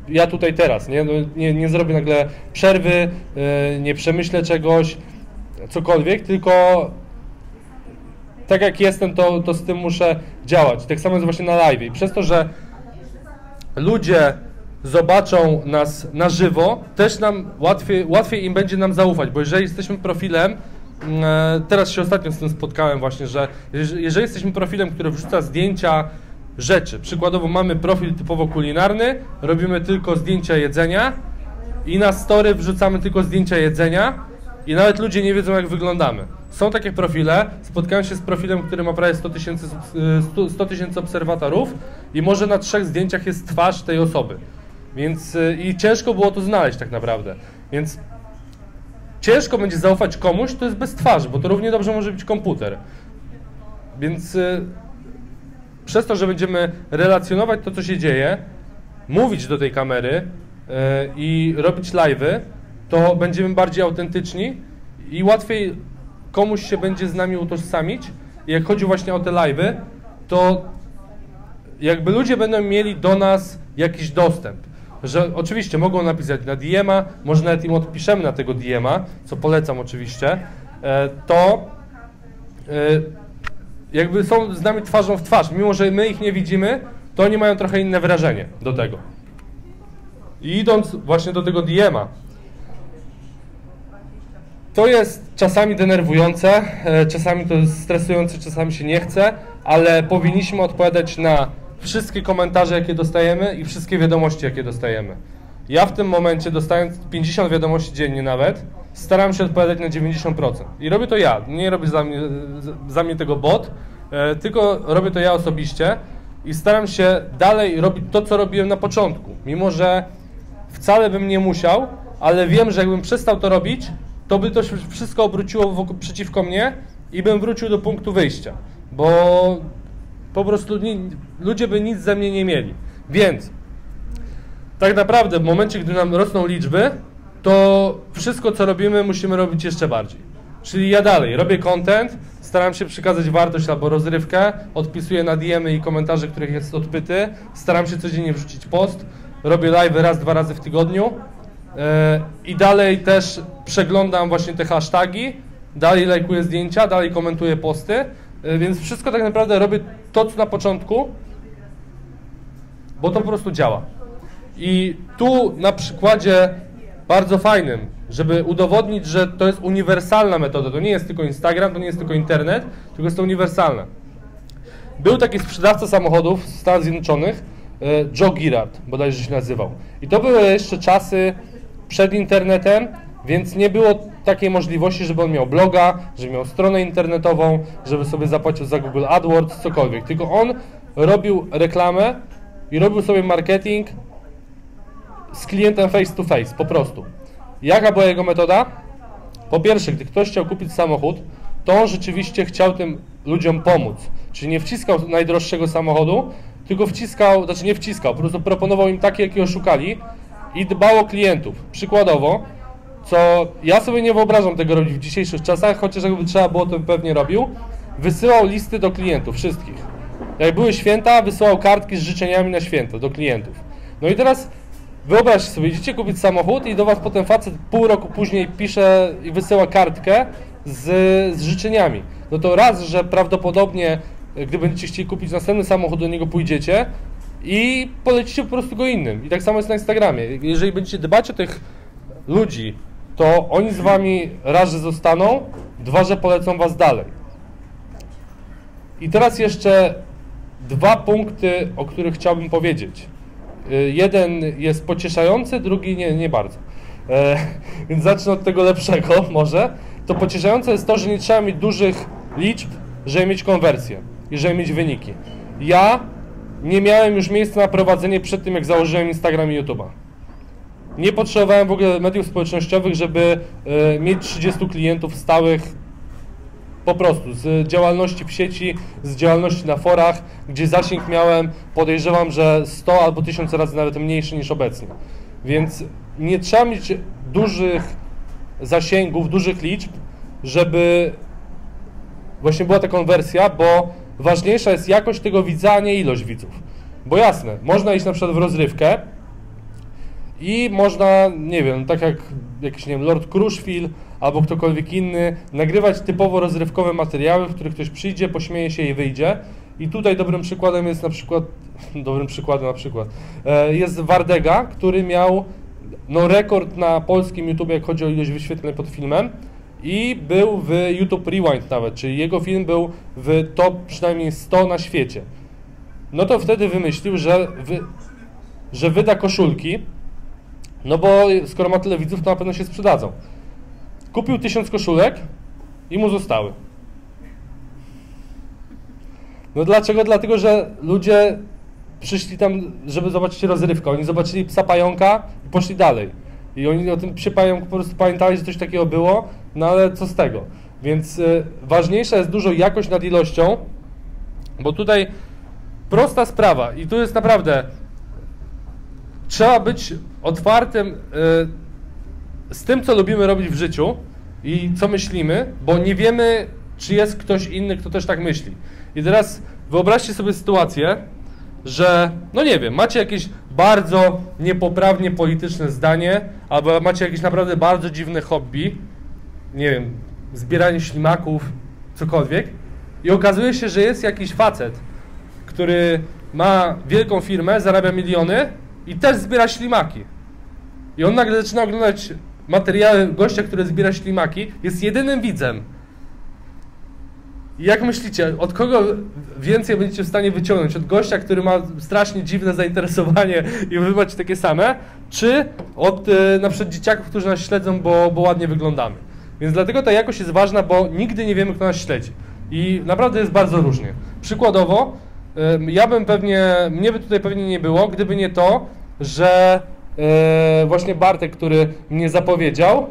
ja tutaj teraz, nie, no, nie, nie zrobię nagle przerwy, yy, nie przemyślę czegoś, cokolwiek, tylko tak jak jestem, to, to z tym muszę działać. Tak samo jest właśnie na live. I przez to, że ludzie zobaczą nas na żywo, też nam łatwiej, łatwiej im będzie nam zaufać, bo jeżeli jesteśmy profilem, mm, e, teraz się ostatnio z tym spotkałem właśnie, że jeżeli jesteśmy profilem, który wrzuca zdjęcia rzeczy, przykładowo mamy profil typowo kulinarny, robimy tylko zdjęcia jedzenia i na story wrzucamy tylko zdjęcia jedzenia i nawet ludzie nie wiedzą jak wyglądamy. Są takie profile, spotkałem się z profilem, który ma prawie 100 tysięcy 100 tysięcy obserwatorów i może na trzech zdjęciach jest twarz tej osoby. Więc y, i ciężko było to znaleźć tak naprawdę. Więc ciężko będzie zaufać komuś, kto jest bez twarzy, bo to równie dobrze może być komputer. Więc y, przez to, że będziemy relacjonować to, co się dzieje, mówić do tej kamery y, i robić live'y, to będziemy bardziej autentyczni i łatwiej komuś się będzie z nami utożsamić. Jak chodzi właśnie o te live'y, to jakby ludzie będą mieli do nas jakiś dostęp że oczywiście mogą napisać na DM-a, może nawet im odpiszemy na tego DM-a, co polecam oczywiście, e, to e, jakby są z nami twarzą w twarz, mimo że my ich nie widzimy, to oni mają trochę inne wrażenie do tego. I idąc właśnie do tego DM-a, to jest czasami denerwujące, e, czasami to jest stresujące, czasami się nie chce, ale powinniśmy odpowiadać na wszystkie komentarze, jakie dostajemy i wszystkie wiadomości, jakie dostajemy. Ja w tym momencie, dostając 50 wiadomości dziennie nawet, staram się odpowiadać na 90%. I robię to ja, nie robię za mnie, za mnie tego bot, e, tylko robię to ja osobiście i staram się dalej robić to, co robiłem na początku. Mimo, że wcale bym nie musiał, ale wiem, że jakbym przestał to robić, to by to wszystko obróciło wokół, przeciwko mnie i bym wrócił do punktu wyjścia. Bo po prostu ludzie by nic ze mnie nie mieli. Więc tak naprawdę w momencie, gdy nam rosną liczby, to wszystko, co robimy, musimy robić jeszcze bardziej. Czyli ja dalej robię content, staram się przekazać wartość albo rozrywkę, odpisuję na DMy i komentarze, których jest odpyty, staram się codziennie wrzucić post, robię live raz, dwa razy w tygodniu yy, i dalej też przeglądam właśnie te hasztagi, dalej lajkuję zdjęcia, dalej komentuję posty, yy, więc wszystko tak naprawdę robię to, co na początku, bo to po prostu działa. I tu na przykładzie bardzo fajnym, żeby udowodnić, że to jest uniwersalna metoda. To nie jest tylko Instagram, to nie jest tylko internet, tylko jest to uniwersalne. Był taki sprzedawca samochodów z Stanów Zjednoczonych, e, Joe Girard, bodajże się nazywał. I to były jeszcze czasy przed internetem, więc nie było takiej możliwości, żeby on miał bloga, żeby miał stronę internetową, żeby sobie zapłacił za Google AdWords, cokolwiek. Tylko on robił reklamę i robił sobie marketing z klientem face to face, po prostu. Jaka była jego metoda? Po pierwsze, gdy ktoś chciał kupić samochód, to on rzeczywiście chciał tym ludziom pomóc. Czyli nie wciskał najdroższego samochodu, tylko wciskał, znaczy nie wciskał, po prostu proponował im takie, jakie oszukali i dbał o klientów. Przykładowo, co ja sobie nie wyobrażam tego robić w dzisiejszych czasach, chociaż jakby trzeba było, to pewnie robił. Wysyłał listy do klientów, wszystkich. Jak były święta, wysyłał kartki z życzeniami na święto do klientów. No i teraz wyobraźcie sobie, idziecie kupić samochód i do was potem facet pół roku później pisze i wysyła kartkę z, z życzeniami. No to raz, że prawdopodobnie, gdy będziecie chcieli kupić następny samochód, do niego pójdziecie i polecicie po prostu go innym. I tak samo jest na Instagramie. Jeżeli będziecie dbać o tych ludzi, to oni z wami raz, że zostaną, dwa, że polecą was dalej. I teraz jeszcze dwa punkty, o których chciałbym powiedzieć. Y, jeden jest pocieszający, drugi nie, nie bardzo. E, więc zacznę od tego lepszego może. To pocieszające jest to, że nie trzeba mieć dużych liczb, żeby mieć konwersję i żeby mieć wyniki. Ja nie miałem już miejsca na prowadzenie przed tym, jak założyłem Instagram i YouTube'a. Nie potrzebowałem w ogóle mediów społecznościowych, żeby y, mieć 30 klientów stałych po prostu z działalności w sieci, z działalności na forach, gdzie zasięg miałem, podejrzewam, że 100 albo 1000 razy nawet mniejszy niż obecnie. Więc nie trzeba mieć dużych zasięgów, dużych liczb, żeby właśnie była ta konwersja, bo ważniejsza jest jakość tego widza, a nie ilość widzów. Bo jasne, można iść na przykład w rozrywkę i można, nie wiem, tak jak jakiś, nie wiem, Lord Crushfield albo ktokolwiek inny, nagrywać typowo rozrywkowe materiały, w których ktoś przyjdzie, pośmieje się i wyjdzie. I tutaj dobrym przykładem jest na przykład, dobrym przykładem na przykład, e, jest Wardega, który miał no, rekord na polskim YouTube, jak chodzi o ilość wyświetleń pod filmem i był w YouTube Rewind nawet, czyli jego film był w top przynajmniej 100 na świecie. No to wtedy wymyślił, że, wy, że wyda koszulki, no bo skoro ma tyle widzów, to na pewno się sprzedadzą. Kupił tysiąc koszulek i mu zostały. No dlaczego? Dlatego, że ludzie przyszli tam, żeby zobaczyć rozrywkę. Oni zobaczyli psa pająka i poszli dalej. I oni o tym psie pająku po prostu pamiętali, że coś takiego było, no ale co z tego? Więc y, ważniejsza jest dużo jakość nad ilością, bo tutaj prosta sprawa i tu jest naprawdę trzeba być otwartym y, z tym, co lubimy robić w życiu i co myślimy, bo nie wiemy, czy jest ktoś inny, kto też tak myśli. I teraz wyobraźcie sobie sytuację, że, no nie wiem, macie jakieś bardzo niepoprawnie polityczne zdanie, albo macie jakieś naprawdę bardzo dziwne hobby, nie wiem, zbieranie ślimaków, cokolwiek, i okazuje się, że jest jakiś facet, który ma wielką firmę, zarabia miliony i też zbiera ślimaki. I on nagle zaczyna oglądać materiały gościa, który zbiera ślimaki, jest jedynym widzem. I jak myślicie, od kogo więcej będziecie w stanie wyciągnąć? Od gościa, który ma strasznie dziwne zainteresowanie i wy macie takie same? Czy od y, na przykład dzieciaków, którzy nas śledzą, bo, bo ładnie wyglądamy? Więc dlatego ta jakość jest ważna, bo nigdy nie wiemy, kto nas śledzi. I naprawdę jest bardzo różnie. Przykładowo, ja bym pewnie, mnie by tutaj pewnie nie było, gdyby nie to, że y, właśnie Bartek, który mnie zapowiedział,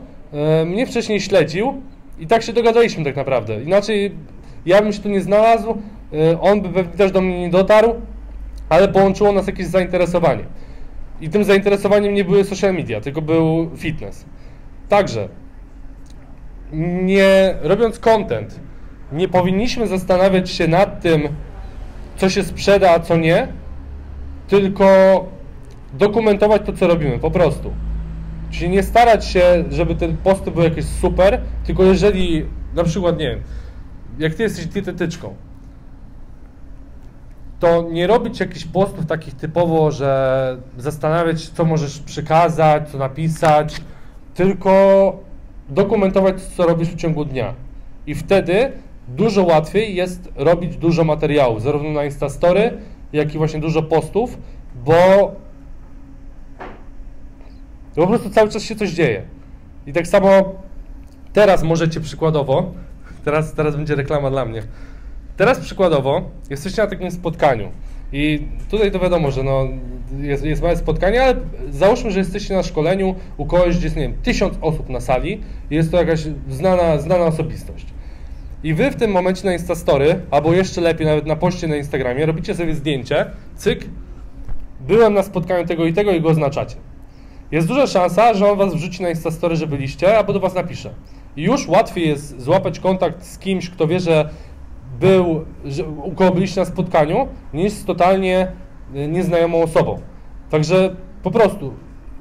mnie wcześniej śledził i tak się dogadaliśmy tak naprawdę. Inaczej ja bym się tu nie znalazł, y, on by pewnie też do mnie nie dotarł, ale połączyło nas jakieś zainteresowanie. I tym zainteresowaniem nie były social media, tylko był fitness. Także, nie robiąc content, nie powinniśmy zastanawiać się nad tym, co się sprzeda, a co nie, tylko dokumentować to, co robimy, po prostu. Czyli nie starać się, żeby te posty były jakieś super, tylko jeżeli na przykład, nie wiem, jak ty jesteś dietetyczką, to nie robić jakichś postów takich typowo, że zastanawiać się, co możesz przekazać, co napisać, tylko dokumentować, co robisz w ciągu dnia. I wtedy dużo łatwiej jest robić dużo materiałów, zarówno na Instastory, jak i właśnie dużo postów, bo po prostu cały czas się coś dzieje. I tak samo teraz możecie przykładowo Teraz, teraz będzie reklama dla mnie. Teraz przykładowo jesteście na takim spotkaniu i tutaj to wiadomo, że no, jest, jest małe spotkanie, ale załóżmy, że jesteście na szkoleniu u kogoś, gdzie jest, nie wiem, tysiąc osób na sali i jest to jakaś znana, znana osobistość. I wy w tym momencie na Instastory, albo jeszcze lepiej nawet na poście na Instagramie, robicie sobie zdjęcie, cyk, byłem na spotkaniu tego i tego i go oznaczacie. Jest duża szansa, że on was wrzuci na Instastory, że byliście, albo do was napisze. I już łatwiej jest złapać kontakt z kimś, kto wie, że był, że u kogo byliście na spotkaniu, niż z totalnie y, nieznajomą osobą. Także po prostu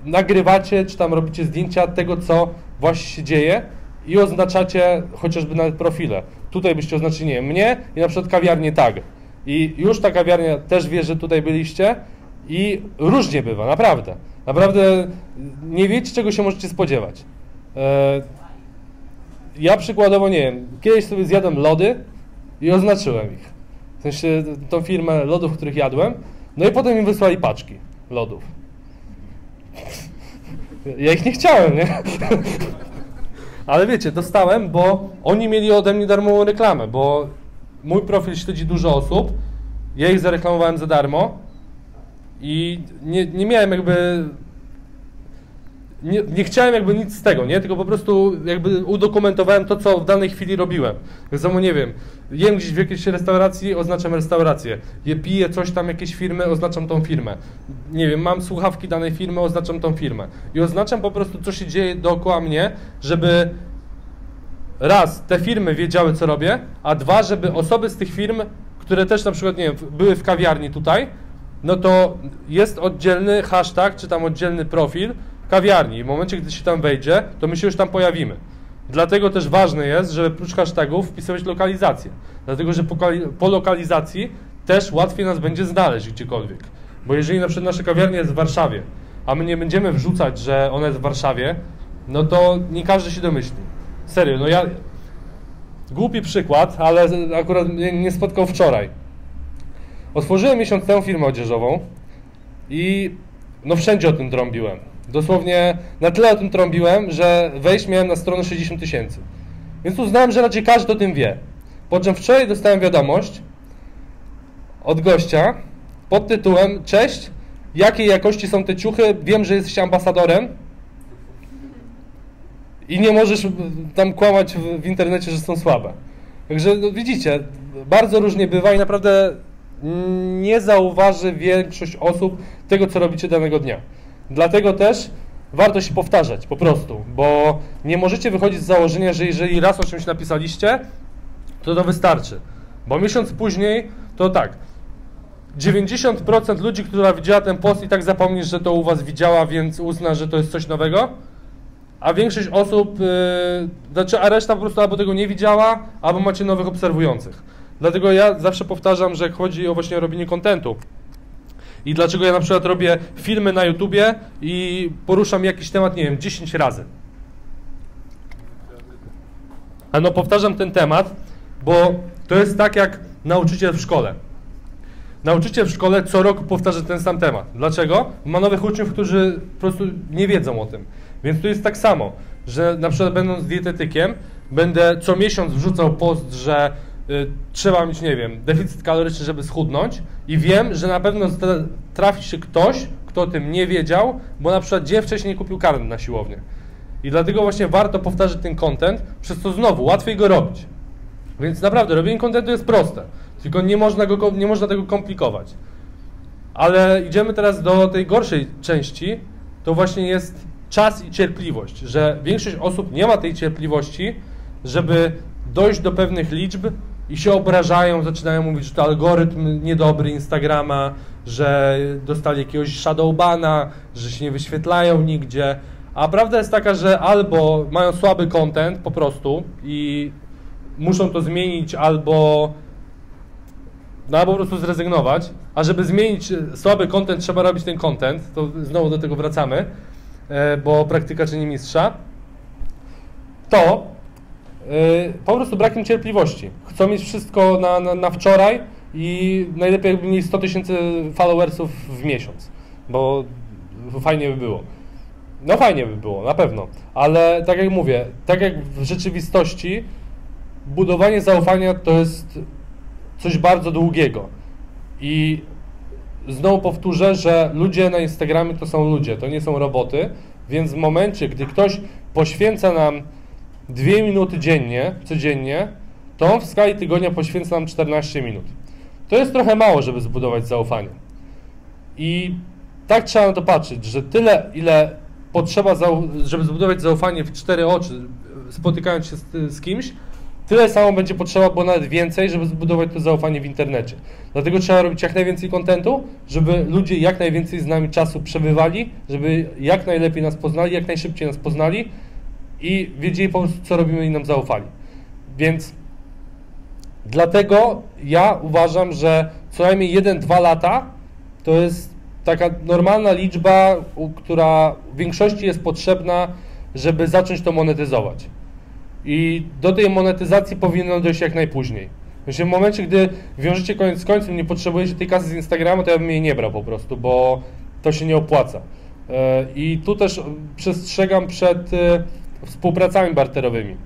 nagrywacie, czy tam robicie zdjęcia tego, co właśnie się dzieje i oznaczacie chociażby nawet profile. Tutaj byście oznaczyli, nie mnie i na przykład kawiarnię tag. I już ta kawiarnia też wie, że tutaj byliście i różnie bywa, naprawdę. Naprawdę nie wiecie, czego się możecie spodziewać. E, ja przykładowo, nie wiem, kiedyś sobie zjadłem lody i oznaczyłem ich. W sensie tą firmę lodów, których jadłem, no i potem mi wysłali paczki lodów. Ja ich nie chciałem, nie? Ale wiecie, dostałem, bo oni mieli ode mnie darmową reklamę, bo mój profil śledzi dużo osób, ja ich zareklamowałem za darmo i nie, nie miałem jakby nie, nie, chciałem jakby nic z tego, nie? Tylko po prostu jakby udokumentowałem to, co w danej chwili robiłem. Tak samo, nie wiem, jem gdzieś w jakiejś restauracji, oznaczam restaurację. Je, piję coś tam, jakieś firmy, oznaczam tą firmę. Nie wiem, mam słuchawki danej firmy, oznaczam tą firmę. I oznaczam po prostu, co się dzieje dookoła mnie, żeby raz, te firmy wiedziały, co robię, a dwa, żeby osoby z tych firm, które też na przykład, nie wiem, były w kawiarni tutaj, no to jest oddzielny hashtag, czy tam oddzielny profil kawiarni. W momencie, gdy się tam wejdzie, to my się już tam pojawimy. Dlatego też ważne jest, żeby prócz hashtagów wpisywać lokalizację. Dlatego, że po, po lokalizacji też łatwiej nas będzie znaleźć gdziekolwiek. Bo jeżeli na przykład nasza kawiarnia jest w Warszawie, a my nie będziemy wrzucać, że ona jest w Warszawie, no to nie każdy się domyśli. Serio, no ja... Głupi przykład, ale akurat mnie nie spotkał wczoraj. Otworzyłem miesiąc temu firmę odzieżową i no wszędzie o tym trąbiłem. Dosłownie na tyle o tym trąbiłem, że wejść miałem na stronę 60 tysięcy. Więc uznałem, że raczej każdy o tym wie. Po czym wczoraj dostałem wiadomość od gościa pod tytułem Cześć, jakiej jakości są te ciuchy? Wiem, że jesteś ambasadorem i nie możesz tam kłamać w, w internecie, że są słabe. Także no, widzicie, bardzo różnie bywa i naprawdę nie zauważy większość osób tego, co robicie danego dnia. Dlatego też warto się powtarzać po prostu, bo nie możecie wychodzić z założenia, że jeżeli raz o czymś napisaliście, to to wystarczy. Bo miesiąc później to tak. 90% ludzi, która widziała ten post i tak zapomni, że to u was widziała, więc uzna, że to jest coś nowego. A większość osób, yy, znaczy, a reszta po prostu albo tego nie widziała, albo macie nowych obserwujących. Dlatego ja zawsze powtarzam, że jak chodzi o właśnie robienie kontentu, i dlaczego ja na przykład robię filmy na YouTubie i poruszam jakiś temat, nie wiem, 10 razy. A no powtarzam ten temat, bo to jest tak jak nauczyciel w szkole. Nauczyciel w szkole co roku powtarza ten sam temat. Dlaczego? Ma nowych uczniów, którzy po prostu nie wiedzą o tym. Więc tu jest tak samo, że na przykład będąc dietetykiem, będę co miesiąc wrzucał post, że trzeba mieć, nie wiem, deficyt kaloryczny, żeby schudnąć i wiem, że na pewno trafi się ktoś, kto o tym nie wiedział, bo na przykład dzień wcześniej kupił karnet na siłownię. I dlatego właśnie warto powtarzać ten content, przez to znowu łatwiej go robić. Więc naprawdę, robienie kontentu jest proste, tylko nie można, go, nie można tego komplikować. Ale idziemy teraz do tej gorszej części, to właśnie jest czas i cierpliwość, że większość osób nie ma tej cierpliwości, żeby dojść do pewnych liczb i się obrażają, zaczynają mówić, że to algorytm niedobry Instagrama, że dostali jakiegoś shadowbana, że się nie wyświetlają nigdzie. A prawda jest taka, że albo mają słaby content po prostu i muszą to zmienić, albo no albo po prostu zrezygnować. A żeby zmienić słaby content, trzeba robić ten content. To znowu do tego wracamy, e, bo praktyka czyni mistrza. To po prostu brakiem cierpliwości. Chcą mieć wszystko na, na, na wczoraj i najlepiej jakby mieli 100 tysięcy followersów w miesiąc, bo fajnie by było. No fajnie by było, na pewno, ale tak jak mówię, tak jak w rzeczywistości budowanie zaufania to jest coś bardzo długiego i znowu powtórzę, że ludzie na Instagramie to są ludzie, to nie są roboty, więc w momencie, gdy ktoś poświęca nam dwie minuty dziennie, codziennie, to on w skali tygodnia poświęca nam 14 minut. To jest trochę mało, żeby zbudować zaufanie. I tak trzeba na to patrzeć, że tyle, ile potrzeba, żeby zbudować zaufanie w cztery oczy, spotykając się z, z kimś, tyle samo będzie potrzeba, bo nawet więcej, żeby zbudować to zaufanie w internecie. Dlatego trzeba robić jak najwięcej kontentu, żeby ludzie jak najwięcej z nami czasu przebywali, żeby jak najlepiej nas poznali, jak najszybciej nas poznali i wiedzieli po prostu, co robimy i nam zaufali. Więc dlatego ja uważam, że co najmniej 1-2 lata to jest taka normalna liczba, która w większości jest potrzebna, żeby zacząć to monetyzować. I do tej monetyzacji powinno dojść jak najpóźniej. w momencie, gdy wiążecie koniec z końcem, nie potrzebujecie tej kasy z Instagrama, to ja bym jej nie brał po prostu, bo to się nie opłaca. E, I tu też przestrzegam przed e, współpracami barterowymi.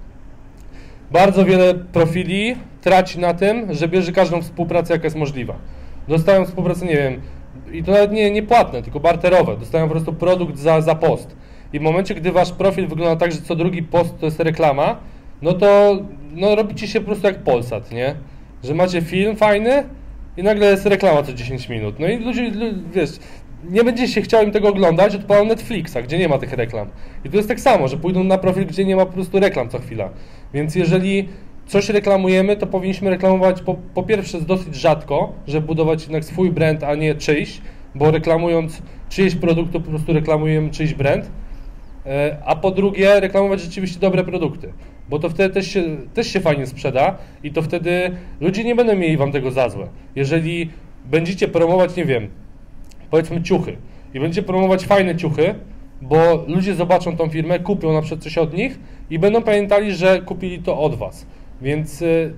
Bardzo wiele profili traci na tym, że bierze każdą współpracę, jaka jest możliwa. Dostają współpracę, nie wiem, i to nawet nie, nie płatne, tylko barterowe. Dostają po prostu produkt za, za post. I w momencie, gdy wasz profil wygląda tak, że co drugi post to jest reklama, no to no, robicie się po prostu jak Polsat, nie? Że macie film fajny i nagle jest reklama co 10 minut. No i ludzie, wiesz, nie będzie się chciał im tego oglądać, odpalą Netflixa, gdzie nie ma tych reklam. I to jest tak samo, że pójdą na profil, gdzie nie ma po prostu reklam co chwila. Więc jeżeli coś reklamujemy, to powinniśmy reklamować po, po pierwsze dosyć rzadko, żeby budować jednak swój brand, a nie czyjś, bo reklamując czyjeś produkty, po prostu reklamujemy czyjś brand. E, a po drugie, reklamować rzeczywiście dobre produkty, bo to wtedy też się, też się fajnie sprzeda i to wtedy ludzie nie będą mieli wam tego za złe. Jeżeli będziecie promować, nie wiem, powiedzmy ciuchy i będziecie promować fajne ciuchy, bo ludzie zobaczą tą firmę, kupią na przykład coś od nich i będą pamiętali, że kupili to od was. Więc y,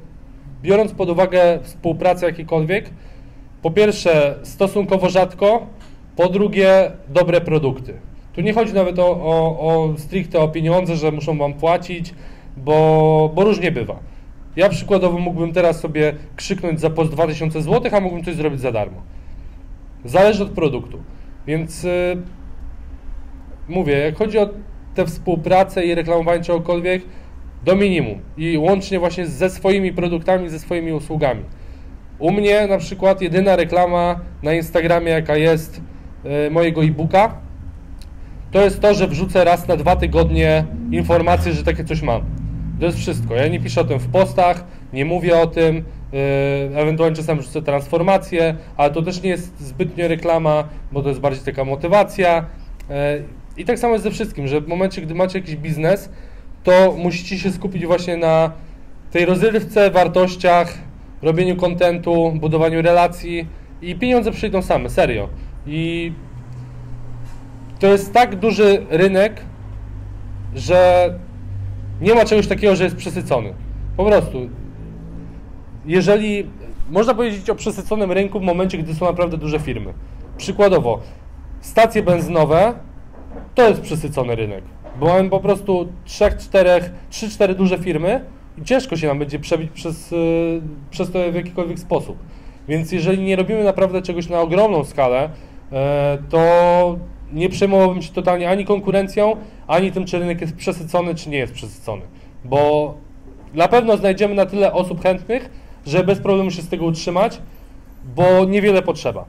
biorąc pod uwagę współpracę jakikolwiek, po pierwsze stosunkowo rzadko, po drugie dobre produkty. Tu nie chodzi nawet o, o, o stricte o pieniądze, że muszą wam płacić, bo, bo różnie bywa. Ja przykładowo mógłbym teraz sobie krzyknąć za post 2000 zł, a mógłbym coś zrobić za darmo. Zależy od produktu. Więc y, mówię, jak chodzi o tę współpracę i reklamowanie czegokolwiek, do minimum i łącznie właśnie ze swoimi produktami, ze swoimi usługami. U mnie na przykład jedyna reklama na Instagramie, jaka jest y, mojego e-booka, to jest to, że wrzucę raz na dwa tygodnie informację, że takie coś mam. To jest wszystko. Ja nie piszę o tym w postach, nie mówię o tym, yy, ewentualnie czasem wrzucę transformację, ale to też nie jest zbytnio reklama, bo to jest bardziej taka motywacja. Yy, I tak samo jest ze wszystkim, że w momencie, gdy macie jakiś biznes, to musicie się skupić właśnie na tej rozrywce, wartościach, robieniu kontentu, budowaniu relacji i pieniądze przyjdą same, serio. I to jest tak duży rynek, że nie ma czegoś takiego, że jest przesycony. Po prostu. Jeżeli można powiedzieć o przesyconym rynku w momencie, gdy są naprawdę duże firmy. Przykładowo, stacje benzynowe to jest przesycony rynek, bo mamy po prostu 3, 4, 3-4 duże firmy i ciężko się nam będzie przebić przez, yy, przez to w jakikolwiek sposób. Więc jeżeli nie robimy naprawdę czegoś na ogromną skalę, yy, to nie przejmowałbym się totalnie ani konkurencją, ani tym, czy rynek jest przesycony, czy nie jest przesycony. Bo na pewno znajdziemy na tyle osób chętnych, że bez problemu się z tego utrzymać, bo niewiele potrzeba.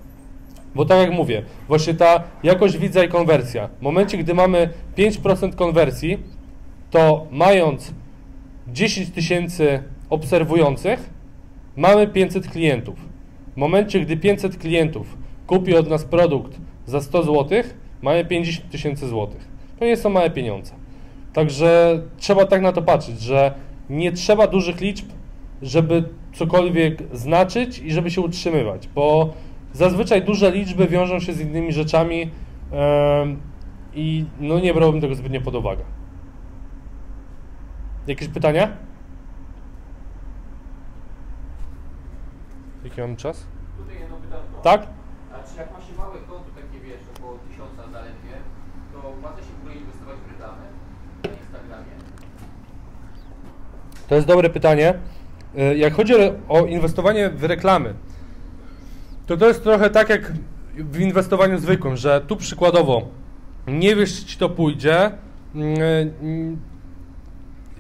Bo tak jak mówię, właśnie ta jakość widza i konwersja. W momencie, gdy mamy 5% konwersji, to mając 10 tysięcy obserwujących, mamy 500 klientów. W momencie, gdy 500 klientów kupi od nas produkt za 100 zł, mamy 50 tysięcy złotych. To nie są małe pieniądze. Także trzeba tak na to patrzeć, że nie trzeba dużych liczb, żeby cokolwiek znaczyć i żeby się utrzymywać, bo zazwyczaj duże liczby wiążą się z innymi rzeczami yy, i no nie brałbym tego zbytnio pod uwagę. Jakieś pytania? Jaki mamy czas? Tutaj jedno pytanko. Tak? A czy jak ma się małe konto, takie wiesz, około tysiąca zaledwie, to opłaca się w ogóle inwestować w reklamę na Instagramie? To jest dobre pytanie. Y, Jak chodzi o inwestowanie w reklamy, to to jest trochę tak jak w inwestowaniu zwykłym, że tu przykładowo nie wiesz, czy ci to pójdzie. mm,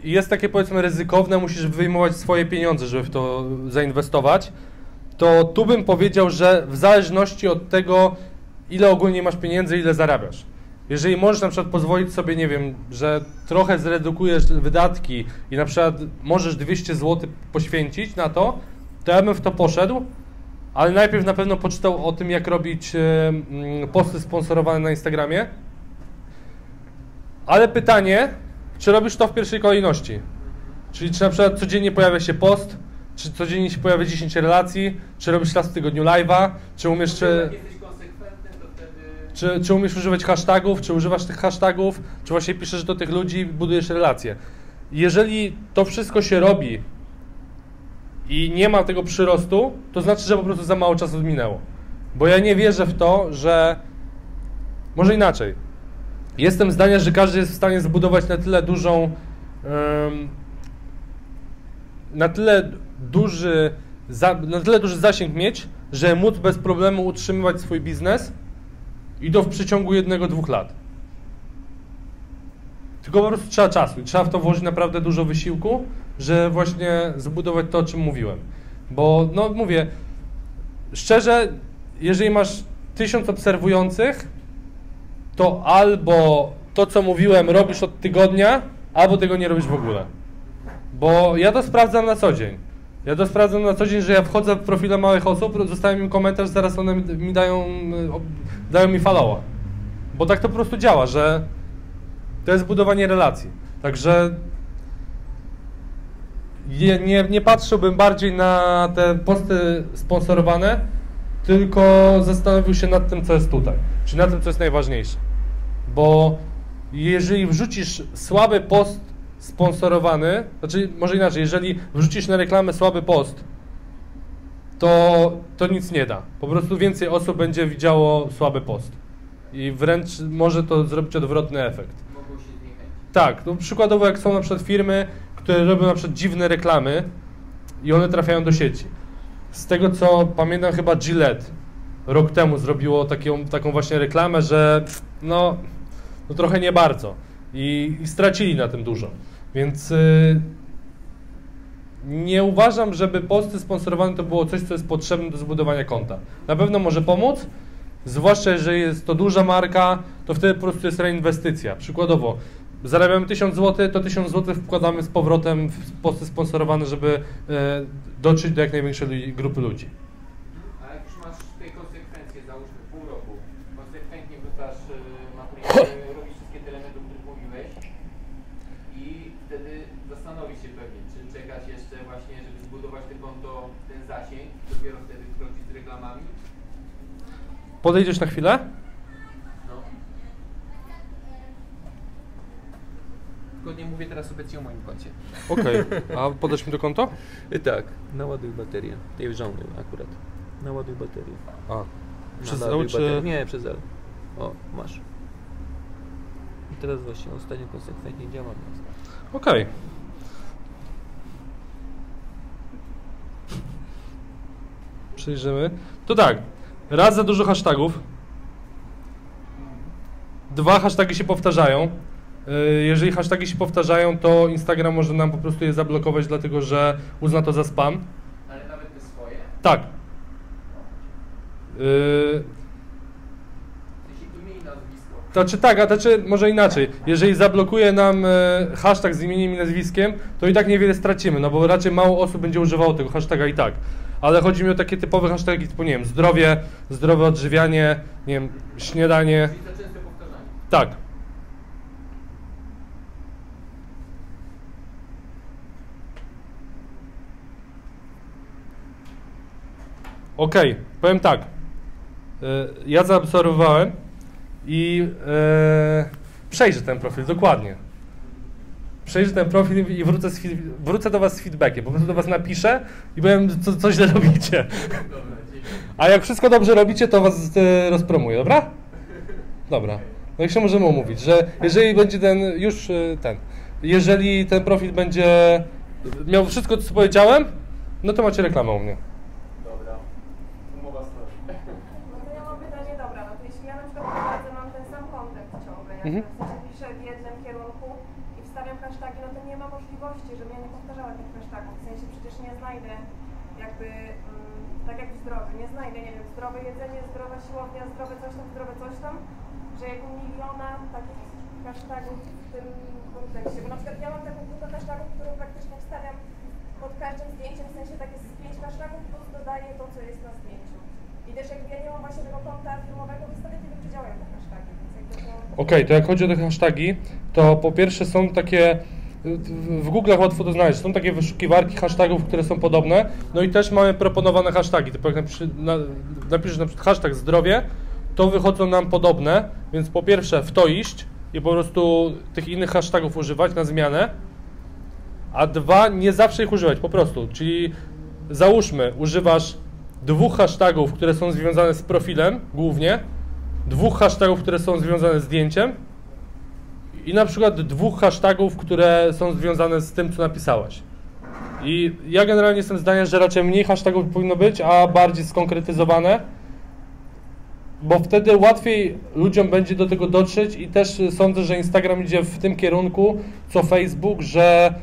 Jest takie powiedzmy ryzykowne, musisz wyjmować swoje pieniądze, żeby w to zainwestować. To tu bym powiedział, że w zależności od tego, ile ogólnie masz pieniędzy, ile zarabiasz. Jeżeli możesz na przykład pozwolić sobie, nie wiem, że trochę zredukujesz wydatki i na przykład możesz 200 zł poświęcić na to, to ja bym w to poszedł, ale najpierw na pewno poczytał o tym, jak robić posty sponsorowane na Instagramie. Ale pytanie, czy robisz to w pierwszej kolejności? Czyli czy na przykład codziennie pojawia się post, czy codziennie się pojawia 10 relacji, czy robisz raz w tygodniu live'a, czy umiesz... Czy... Czy, czy umiesz używać hashtagów, czy używasz tych hashtagów, czy właśnie piszesz do tych ludzi budujesz relacje. Jeżeli to wszystko się robi i nie ma tego przyrostu, to znaczy, że po prostu za mało czasu minęło. Bo ja nie wierzę w to, że. Może inaczej. Jestem zdania, że każdy jest w stanie zbudować na tyle dużą. na tyle duży. Za, na tyle duży zasięg mieć, że móc bez problemu utrzymywać swój biznes i to w przeciągu jednego, dwóch lat. Tylko po prostu trzeba czasu i trzeba w to włożyć naprawdę dużo wysiłku, że właśnie zbudować to, o czym mówiłem. Bo, no mówię, szczerze, jeżeli masz tysiąc obserwujących, to albo to, co mówiłem, robisz od tygodnia, albo tego nie robisz w ogóle. Bo ja to sprawdzam na co dzień. Ja to sprawdzam na co dzień, że ja wchodzę w profile małych osób, zostawiam im komentarz, zaraz one mi, dają, ob- dają mi followa. Bo tak to po prostu działa, że to jest budowanie relacji. Także nie, nie, nie patrzyłbym bardziej na te posty sponsorowane, tylko zastanowił się nad tym, co jest tutaj. Czyli na tym, co jest najważniejsze. Bo jeżeli wrzucisz słaby post sponsorowany, znaczy może inaczej, jeżeli wrzucisz na reklamę słaby post, to, to nic nie da. Po prostu więcej osób będzie widziało słaby post. I wręcz może to zrobić odwrotny efekt. Mogą się zniechęcić. Tak, no przykładowo jak są na przykład firmy, które robią na przykład dziwne reklamy i one trafiają do sieci. Z tego co pamiętam chyba Gillette rok temu zrobiło taką, taką właśnie reklamę, że no, no trochę nie bardzo i, i stracili na tym dużo. Więc y, nie uważam, żeby posty sponsorowane to było coś, co jest potrzebne do zbudowania konta. Na pewno może pomóc, zwłaszcza jeżeli jest to duża marka, to wtedy po prostu jest reinwestycja. Przykładowo, zarabiamy 1000 zł, to 1000 zł wkładamy z powrotem w posty sponsorowane, żeby e, dotrzeć do jak największej grupy ludzi. A jak już masz tej konsekwencje, załóżmy pół roku, konsekwentnie wrzucasz y, materiały, robisz wszystkie te elementy, o których mówiłeś i wtedy zastanowisz się pewnie, czy czekać jeszcze właśnie, żeby zbudować te konto, ten zasięg, dopiero wtedy wkroczyć z reklamami. Podejdziesz na chwilę? Tylko nie mówię teraz obecnie o moim koncie. Okej, a podasz mi to konto? Tak, naładuj baterię. Tej żony akurat. Naładuj baterię. A, przez Naładuj L czy... baterię. Nie, przez L. O, masz. I teraz właśnie ostatnio konsekwentnie działa. Okej. Przejrzymy. To tak, raz za dużo hashtagów. Dwa hasztagi się powtarzają. Y, Jeżeli hasztagi się powtarzają, to Instagram może nam po prostu je zablokować, dlatego że uzna to za spam. Ale nawet te swoje? Tak. Yy, Jeśli imię i nazwisko. To czy tak, a to czy może inaczej. Jeżeli zablokuje nam e, hashtag z imieniem i nazwiskiem, to i tak niewiele stracimy, no bo raczej mało osób będzie używało tego hashtaga i tak. Ale chodzi mi o takie typowe hasztagi typu, nie wiem, zdrowie, zdrowe odżywianie, nie wiem, śniadanie. Tak. Okej, powiem tak. E, Ja zaobserwowałem i e, przejrzę ten profil dokładnie. Przejrzę ten profil i wrócę, wrócę do Was z feedbackiem. Po prostu do Was napiszę i powiem, co, co źle robicie. A jak wszystko dobrze robicie, to Was e, rozpromuję, dobra? Dobra. No i się możemy umówić, że jeżeli będzie ten, już e, ten, jeżeli ten profil będzie miał wszystko, co powiedziałem, no to macie reklamę u mnie. Dobra. Umowa stoi. No to ja mam pytanie, dobra, no to jeśli ja na przykład prowadzę, mam ten sam kontent ciągle, jak Mhm. piszę w jednym kierunku i wstawiam hashtagi, no to nie ma możliwości, żebym ja nie powtarzała tych hashtagów. W sensie przecież nie znajdę jakby, mm, tak jak w zdrowiu, nie znajdę, nie wiem, zdrowe jedzenie, zdrowa siłownia, zdrowe coś tam, zdrowe coś tam, że jakby miliona takich hashtagów w tym kontekście. Bo na przykład ja mam taką grupę hashtagów, którą praktycznie wstawiam pod każdym zdjęciem, w sensie takie z pięć hashtagów plus dodaję to, co jest na zdjęciu. I też jakby ja nie mam właśnie tego konta firmowego, więc nawet nie wiem, czy działają te hashtagi, więc jakby to... Jak chodzi o te hasztagi, to po pierwsze są takie, w- Google'ach łatwo to znaleźć, są takie wyszukiwarki hashtagów, które są podobne, no i też mamy proponowane hasztagi, typu jak napisz, na, napiszesz na przykład hashtag zdrowie, to wychodzą nam podobne, więc po pierwsze w to iść i po prostu tych innych hashtagów używać na zmianę, a dwa, nie zawsze ich używać, po prostu, czyli załóżmy, używasz dwóch hashtagów, które są związane z profilem głównie, dwóch hashtagów, które są związane z zdjęciem i na przykład dwóch hashtagów, które są związane z tym, co napisałeś. I ja generalnie jestem zdania, że raczej mniej hashtagów powinno być, a bardziej skonkretyzowane, bo wtedy łatwiej ludziom będzie do tego dotrzeć i też sądzę, że Instagram idzie w tym kierunku, co Facebook, że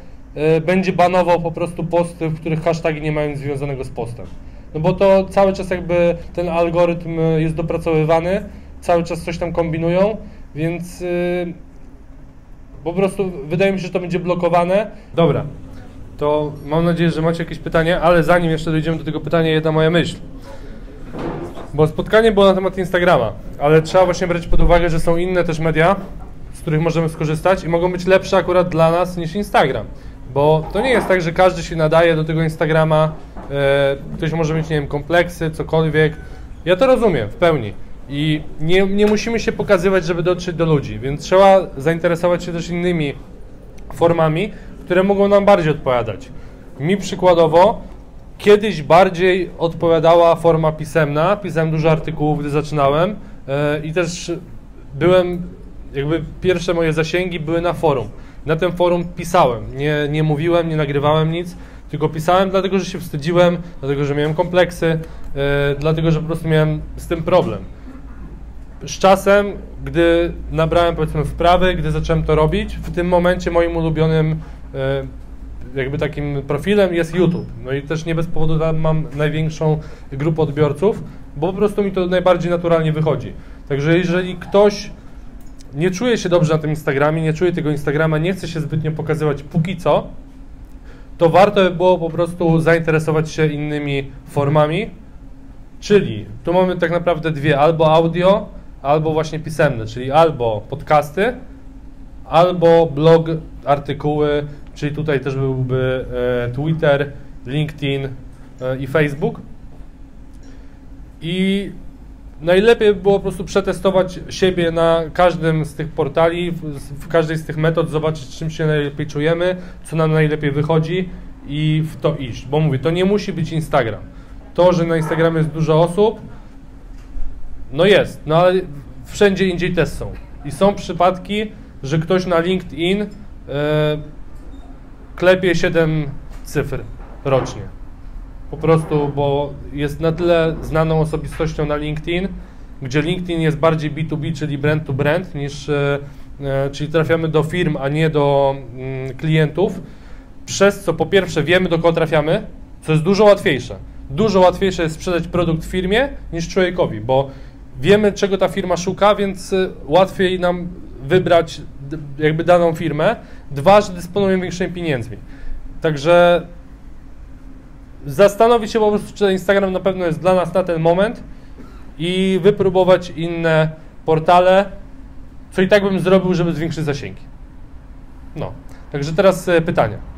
y, będzie banował po prostu posty, w których hashtagi nie mają nic związanego z postem. No bo to cały czas jakby ten algorytm y, jest dopracowywany, cały czas coś tam kombinują, więc y, po prostu wydaje mi się, że to będzie blokowane. Dobra. to mam nadzieję, że macie jakieś pytanie, ale zanim jeszcze dojdziemy do tego pytania, jedna moja myśl. Bo spotkanie było na temat Instagrama, ale trzeba właśnie brać pod uwagę, że są inne też media, z których możemy skorzystać i mogą być lepsze akurat dla nas niż Instagram. Bo to nie jest tak, że każdy się nadaje do tego Instagrama, e, ktoś może mieć, nie wiem, kompleksy, cokolwiek. Ja to rozumiem w pełni. I nie, nie musimy się pokazywać, żeby dotrzeć do ludzi, więc trzeba zainteresować się też innymi formami, które mogą nam bardziej odpowiadać. Mi przykładowo kiedyś bardziej odpowiadała forma pisemna. Pisałem dużo artykułów, gdy zaczynałem e, i też byłem, jakby pierwsze moje zasięgi były na forum. Na tym forum pisałem, nie, nie mówiłem, nie nagrywałem nic, tylko pisałem dlatego, że się wstydziłem, dlatego, że miałem kompleksy, e, dlatego, że po prostu miałem z tym problem z czasem, gdy nabrałem powiedzmy wprawy, gdy zacząłem to robić, w tym momencie moim ulubionym e, jakby takim profilem jest YouTube. No i też nie bez powodu tam mam największą grupę odbiorców, bo po prostu mi to najbardziej naturalnie wychodzi. Także jeżeli ktoś nie czuje się dobrze na tym Instagramie, nie czuje tego Instagrama, nie chce się zbytnio pokazywać póki co, to warto by było po prostu zainteresować się innymi formami, czyli tu mamy tak naprawdę dwie, albo audio, albo właśnie pisemne, czyli albo podcasty, albo blog, artykuły, czyli tutaj też byłby e, Twitter, LinkedIn e, i Facebook. I najlepiej by było po prostu przetestować siebie na każdym z tych portali, w każdej z tych metod, zobaczyć czym się najlepiej czujemy, co nam najlepiej wychodzi i w to iść. Bo mówię, to nie musi być Instagram. To, że na Instagramie jest dużo osób, no jest, no ale wszędzie indziej też są. I są przypadki, że ktoś na LinkedIn e, klepie 7 cyfr rocznie. Po prostu, bo jest na tyle znaną osobistością na LinkedIn, gdzie LinkedIn jest bardziej B2B, czyli brand to brand, niż, e, czyli trafiamy do firm, a nie do mm, klientów, przez co po pierwsze wiemy, do kogo trafiamy, co jest dużo łatwiejsze. Dużo łatwiejsze jest sprzedać produkt firmie niż człowiekowi, bo wiemy, czego ta firma szuka, więc y, łatwiej nam wybrać jakby daną firmę. Dwa, że dysponujemy większymi pieniędzmi. Także zastanowić się po prostu, czy Instagram na pewno jest dla nas na ten moment i wypróbować inne portale, co i tak bym zrobił, żeby zwiększyć zasięgi. No, także teraz e, pytania.